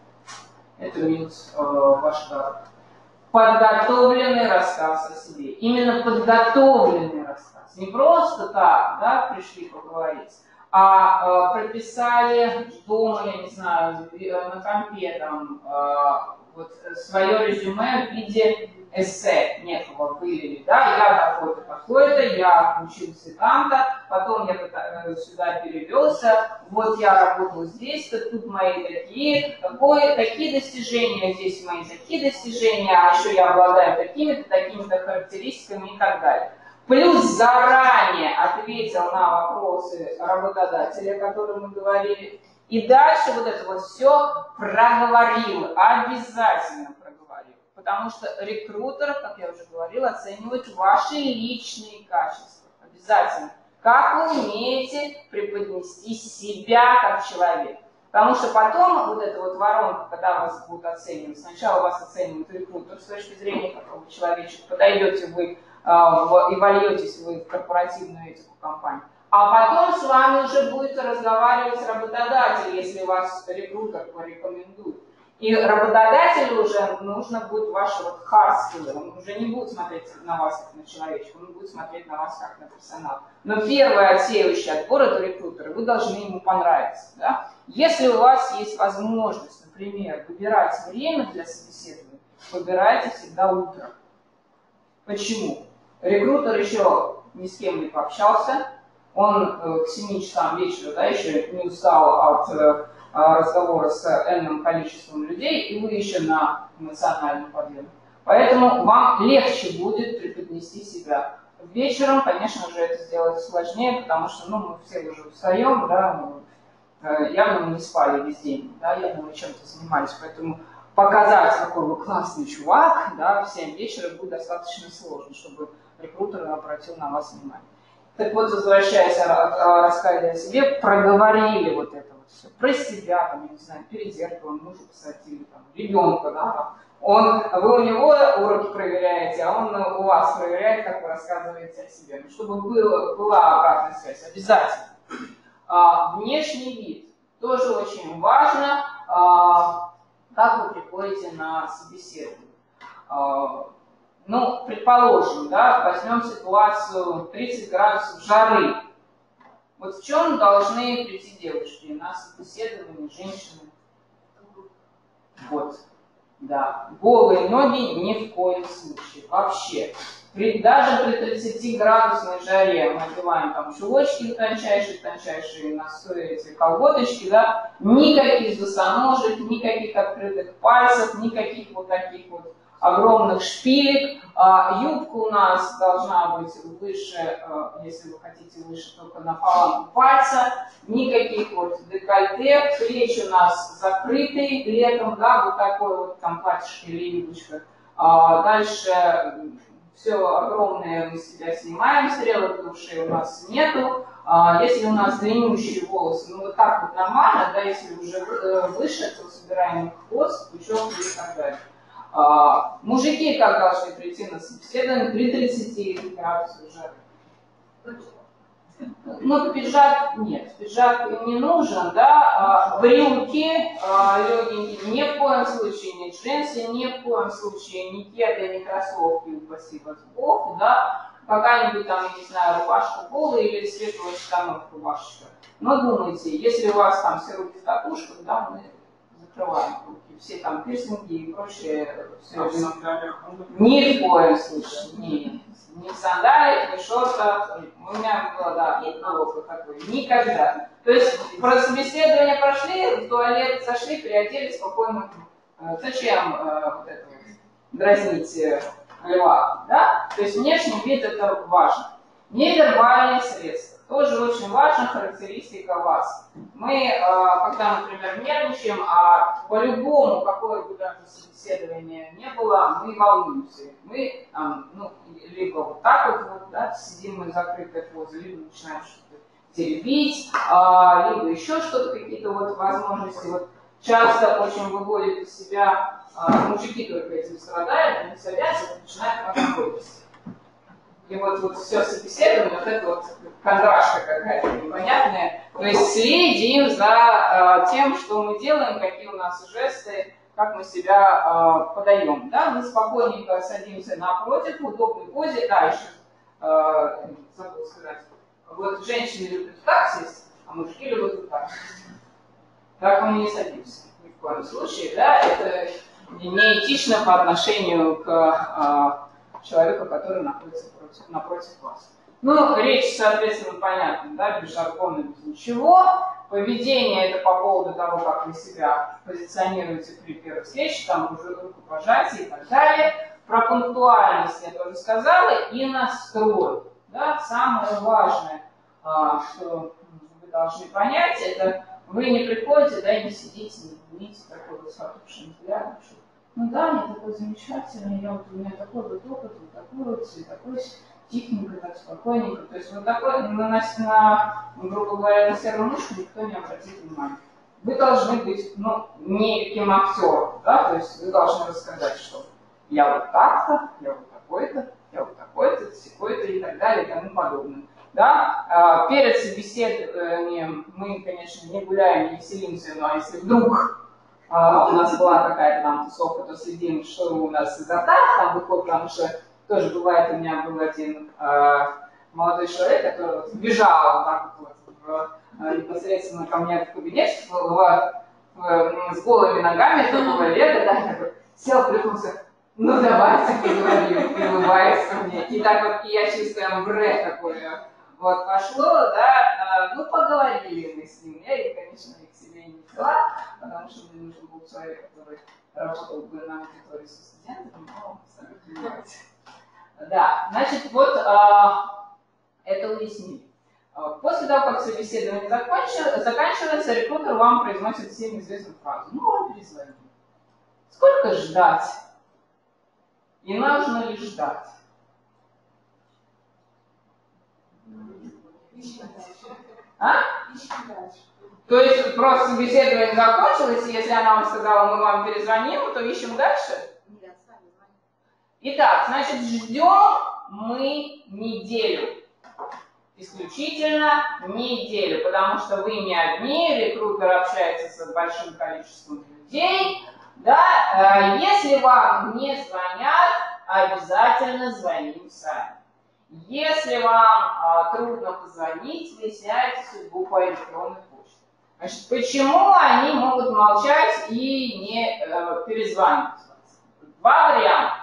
это минус э, ваш. Подготовленный рассказ о себе. Именно подготовленный рассказ. Не просто так, да, пришли поговорить, а э, прописали дома, я не знаю, э, на компе там, э, вот свое резюме в виде эссе некого вывели, да, я такой-то, такой-то, я учился там-то, потом я сюда перевелся, вот я работал здесь-то, тут мои такие, такое, такие достижения, здесь мои такие достижения, а еще я обладаю такими-то, такими-то характеристиками и так далее плюс заранее ответил на вопросы работодателя, о которых мы говорили, и дальше вот это вот все проговорил, обязательно проговорил. Потому что рекрутер, как я уже говорила, оценивает ваши личные качества. Обязательно. Как вы умеете преподнести себя как человек. Потому что потом вот эта вот воронка, когда вас будут оценивать, сначала вас оценивают рекрутер с точки зрения, какого человечек, подойдете вы а, и вольетесь вы в корпоративную этику компании. А потом с вами уже будет разговаривать работодатель, если вас рекрутер порекомендует. И работодателю уже нужно будет ваше вот hard он уже не будет смотреть на вас как на человечка, он будет смотреть на вас как на персонал. Но первый отсеивающий отбор это рекрутер, вы должны ему понравиться. Да? Если у вас есть возможность, например, выбирать время для собеседования, выбирайте всегда утро. Почему? Рекрутер еще ни с кем не пообщался, он э, к 7 часам вечера да, еще не устал от э, разговора с энным количеством людей, и вы еще на эмоциональном подъеме. Поэтому вам легче будет преподнести себя. Вечером, конечно же, это сделать сложнее, потому что ну, мы все уже устаем, да, ну, э, явно мы не спали весь день, да, явно мы чем-то занимались, поэтому показать, какой вы классный чувак, да, в 7 вечера будет достаточно сложно, чтобы рекрутер обратил на вас внимание. Так вот, возвращаясь, рассказывая о себе, проговорили вот это вот все. Про себя, там, не знаю, перед зеркалом, мужу посадили, там, ребенка, да. Он, вы у него уроки проверяете, а он у вас проверяет, как вы рассказываете о себе. Ну, чтобы было, была обратная связь, обязательно. А, внешний вид тоже очень важно, а, как вы приходите на собеседование. А, ну, предположим, да, возьмем ситуацию 30 градусов жары. Вот в чем должны прийти девушки на собеседование женщины? Вот, да. Голые ноги ни в коем случае, вообще. При, даже при 30 градусной жаре мы одеваем там чулочки тончайшие, тончайшие носы, эти колготочки, да, никаких босоножек, никаких открытых пальцев, никаких вот таких вот огромных шпилек. А, юбка у нас должна быть выше, а, если вы хотите выше, только на фалангу пальца. Никаких вот декольте. Плечи у нас закрытые летом, да, вот такой вот там платьишко или юбочка. А, дальше все огромное мы себя снимаем, стрелок души у нас нету. если у нас длиннющие волосы, ну вот так вот нормально, да, если уже э, выше, то собираем их хвост, пучок и так далее. А, мужики как должны прийти на собеседование при 30 градусах жары? Ну, пиджак нет, пиджак не нужен, да, а, брюки а, ни в коем случае, не джинсы, ни в коем случае, не кеды, не кроссовки, упаси вас Бог, да, какая-нибудь там, я не знаю, рубашка полая или светлая штанов рубашечка. Но думайте, если у вас там все руки в татушках, да, мы руки, все там пирсинги и прочее, все А в сандалиях ни в коем случае. Ни, ни в сандалиях, ни в шортах. У меня было, да, плохо такое. Никогда. То есть про собеседование прошли, в туалет зашли, переоделись спокойно. Э, Зачем э, вот это дразнить э, льва? Да? То есть внешний вид это важно. Невербальные средства. Тоже очень важна характеристика вас. Мы, э, когда, например, нервничаем, а по-любому, какое бы даже собеседование не было, мы волнуемся. Мы ну, либо вот так вот, вот да, сидим мы в закрытой позе, либо начинаем что-то теребить, а, либо еще что-то, какие-то вот возможности. Вот часто очень выводит из себя, а, мужики только этим страдают, они садятся и начинают контролировать. И вот, вот все собеседование, вот это вот кондрашка какая-то непонятная. То есть следим за э, тем, что мы делаем, какие у нас жесты, как мы себя э, подаем. Да? Мы спокойненько садимся напротив, в удобной позе. Да, еще э, забыл сказать. Вот женщины любят так сесть, а мужики любят так сесть. Так мы не садимся. Ни в коем случае. Да? Это неэтично по отношению к э, человеку, который находится против, напротив вас. Ну, речь, соответственно, понятна, да, без жаргона, без ничего. Поведение это по поводу того, как вы себя позиционируете при первой встрече, там уже рукопожатие и так далее. Про пунктуальность я тоже сказала, и настрой. Да, самое важное, а, что вы должны понять, это вы не приходите, да, не сидите, не думаете такой вот с потухшим взглядом, что ну да, я такой замечательный, я вот, у меня такой вот опыт, вот такой вот, и такой тихенько, так спокойненько. То есть вот такой, на, на, на грубо говоря, на серую мышку никто не обратит внимания. Вы должны быть, ну, неким актером, да, то есть вы должны рассказать, что я вот так-то, я вот такой-то, я вот такой-то, секой-то и так далее и тому подобное. Да? А, перед собеседованием мы, конечно, не гуляем, не веселимся, но если вдруг а, у нас была какая-то там тусовка, то следим, что у нас изо рта там выходит, потому что тоже бывает, у меня был один э, молодой человек, который вот бежал так вот, в, э, непосредственно ко мне в кабинет в, в, в, с голыми ногами, такого [LAUGHS] лета, да, такой, сел, плюхнулся, ну давайте поговорим, и улыбается мне. И так вот и я чувствую амбре такое вот пошло, да, э, ну поговорили мы с ним. Я, конечно, взяла, потому что мне нужен был человек, который работал бы на аудитории со студентами, но сами понимаете. Да, значит, вот а, это уяснили. А, После того, как собеседование заканчивается, рекрутер вам произносит всем известную фразу. Ну, он перезвонил. Сколько ждать? И нужно ли ждать? А? То есть просто собеседование закончилось, и если она вам сказала, мы вам перезвоним, то ищем дальше? Итак, значит, ждем мы неделю. Исключительно неделю, потому что вы не одни, рекрутер общается с большим количеством людей. Да? Э, Если вам не звонят, обязательно звоним сами. Если вам а, трудно позвонить, выясняйте судьбу по электронной почте. Значит, почему они могут молчать и не э, перезванивать вас? Два варианта.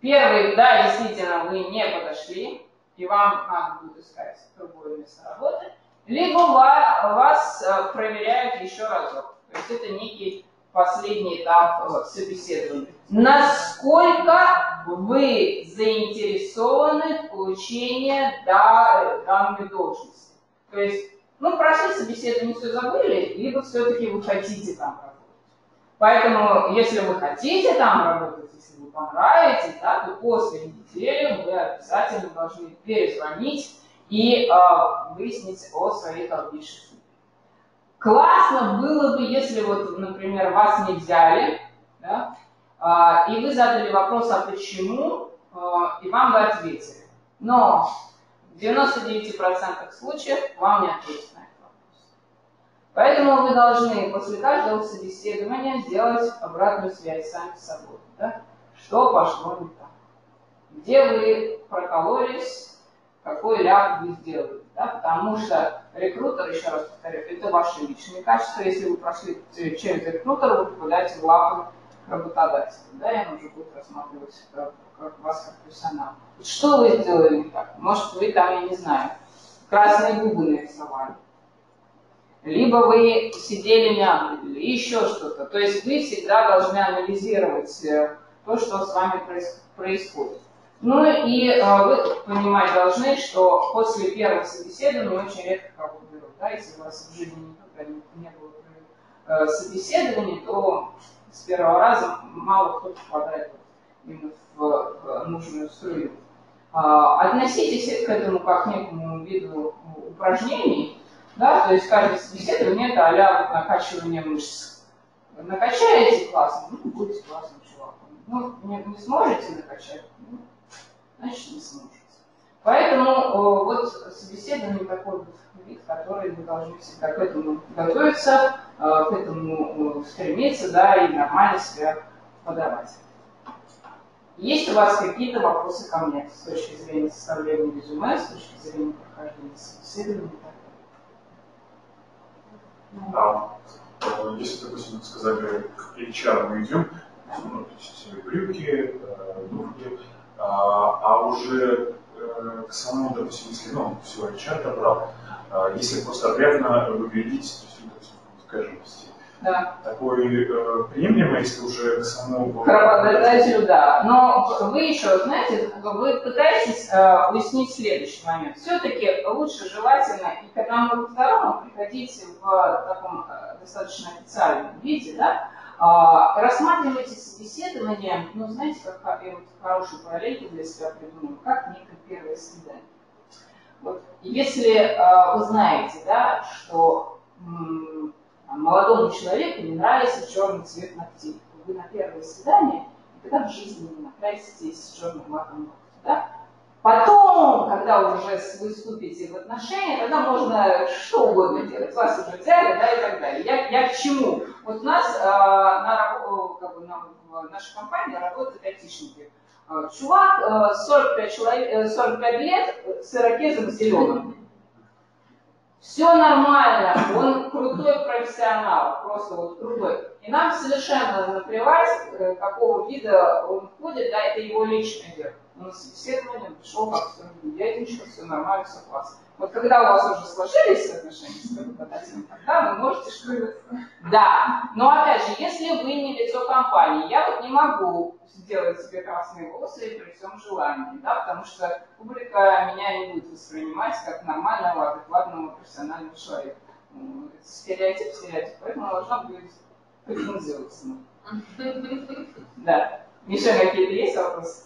Первый, да, действительно, вы не подошли, и вам надо будет искать другое место работы, либо ва- вас э, проверяют еще разок. То есть это некий последний этап э, собеседования. Насколько вы заинтересованы в получении да- данной должности. То есть, ну, прошли собеседование, все забыли, либо все-таки вы хотите там работать. Поэтому, если вы хотите там работать, если вы понравитесь, да, то после недели вы обязательно должны перезвонить и э, выяснить о дальнейшей судьбе. Классно было бы, если вот, например, вас не взяли, да, э, и вы задали вопрос, а почему, э, и вам бы ответили. Но в 99% случаев вам не ответят. Поэтому вы должны после каждого собеседования сделать обратную связь сами с собой. Да? Что пошло не так? Где вы прокололись, какой ляп вы сделали? Да? Потому что рекрутер, еще раз повторяю, это ваши личные качества. Если вы прошли через рекрутера, вы попадаете в лапы работодателя. Да, и он уже будет рассматривать как, как вас как профессионал. Что вы сделали не так? Может, вы там, я не знаю, красные губы нарисовали. Либо вы сидели мягко, или еще что-то. То есть вы всегда должны анализировать э, то, что с вами происходит. Ну и э, вы понимать должны, что после первого собеседования очень редко кого берут. Да? Если у вас в жизни никогда не, было э, собеседования, то с первого раза мало кто попадает именно в, в нужную струю. А, относитесь к этому как к некому виду упражнений, да, то есть каждое собеседование это а-ля вот накачивание мышц. Накачаете классно, ну, будете классным чуваком. Ну, не, не сможете накачать, ну, значит не сможете. Поэтому э, вот собеседование такой вот вид, который вы должны всегда к этому готовиться, э, к этому э, стремиться, да, и нормально себя подавать. Есть у вас какие-то вопросы ко мне с точки зрения составления резюме, с точки зрения прохождения собеседования? Да. Э, если, допустим, сказали, к HR мы идем, ну, себе брюки, туфли, а, а уже э, к самому, допустим, если, ну, все, HR добрал, а, если просто опрятно выглядите, то есть, ну, допустим, скажем, да. такой э, приемлемо, если уже самому... К работодателю, да. Но вы еще, знаете, вы пытаетесь э, уяснить следующий момент. Все-таки лучше желательно и к одному, и к второму приходить в таком э, достаточно официальном виде, да, э, рассматривайте собеседование, ну, знаете, как я вот хорошую параллель для себя придумала, как некое первое свидание. Вот, если э, вы знаете, да, что молодому человеку не нравится черный цвет ногтей. Вы на первое свидание никогда в жизни не накраситесь черным лаком ногтей. Да? Потом, когда уже вы вступите в отношения, тогда можно что угодно делать. Вас уже взяли, да, и так далее. Я, я к чему? Вот у нас э, на, как бы, на, в нашей компании работают айтишники. Э, чувак, э, 45, человек, 45 лет, с ирокезом зеленым. Все нормально, он крутой профессионал, просто вот крутой. И нам совершенно наплевать, э, какого вида он ходит, да, это его личное дело. Он на собеседование пришел как все дяденька, все нормально, все классно. Вот когда у вас уже сложились отношения с работодателем, тогда вы можете что-то... Да, но опять же, если вы не лицо компании, я вот не могу сделать себе красные волосы при всем желании, да, потому что публика меня не будет воспринимать как нормального, адекватного, профессионального человека. Ну, стереотип, стереотип, поэтому должна быть претензиозно. Да. Миша, какие-то есть вопросы?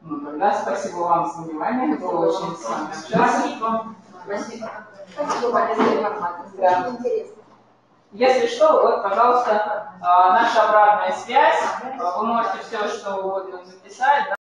Ну, тогда спасибо вам за внимание. Это было очень интересно. Спасибо. Спасибо. Спасибо, полезная информация. Да. Интересно. Если что, вот, пожалуйста, а, наша обратная связь. Вы можете все, что угодно записать.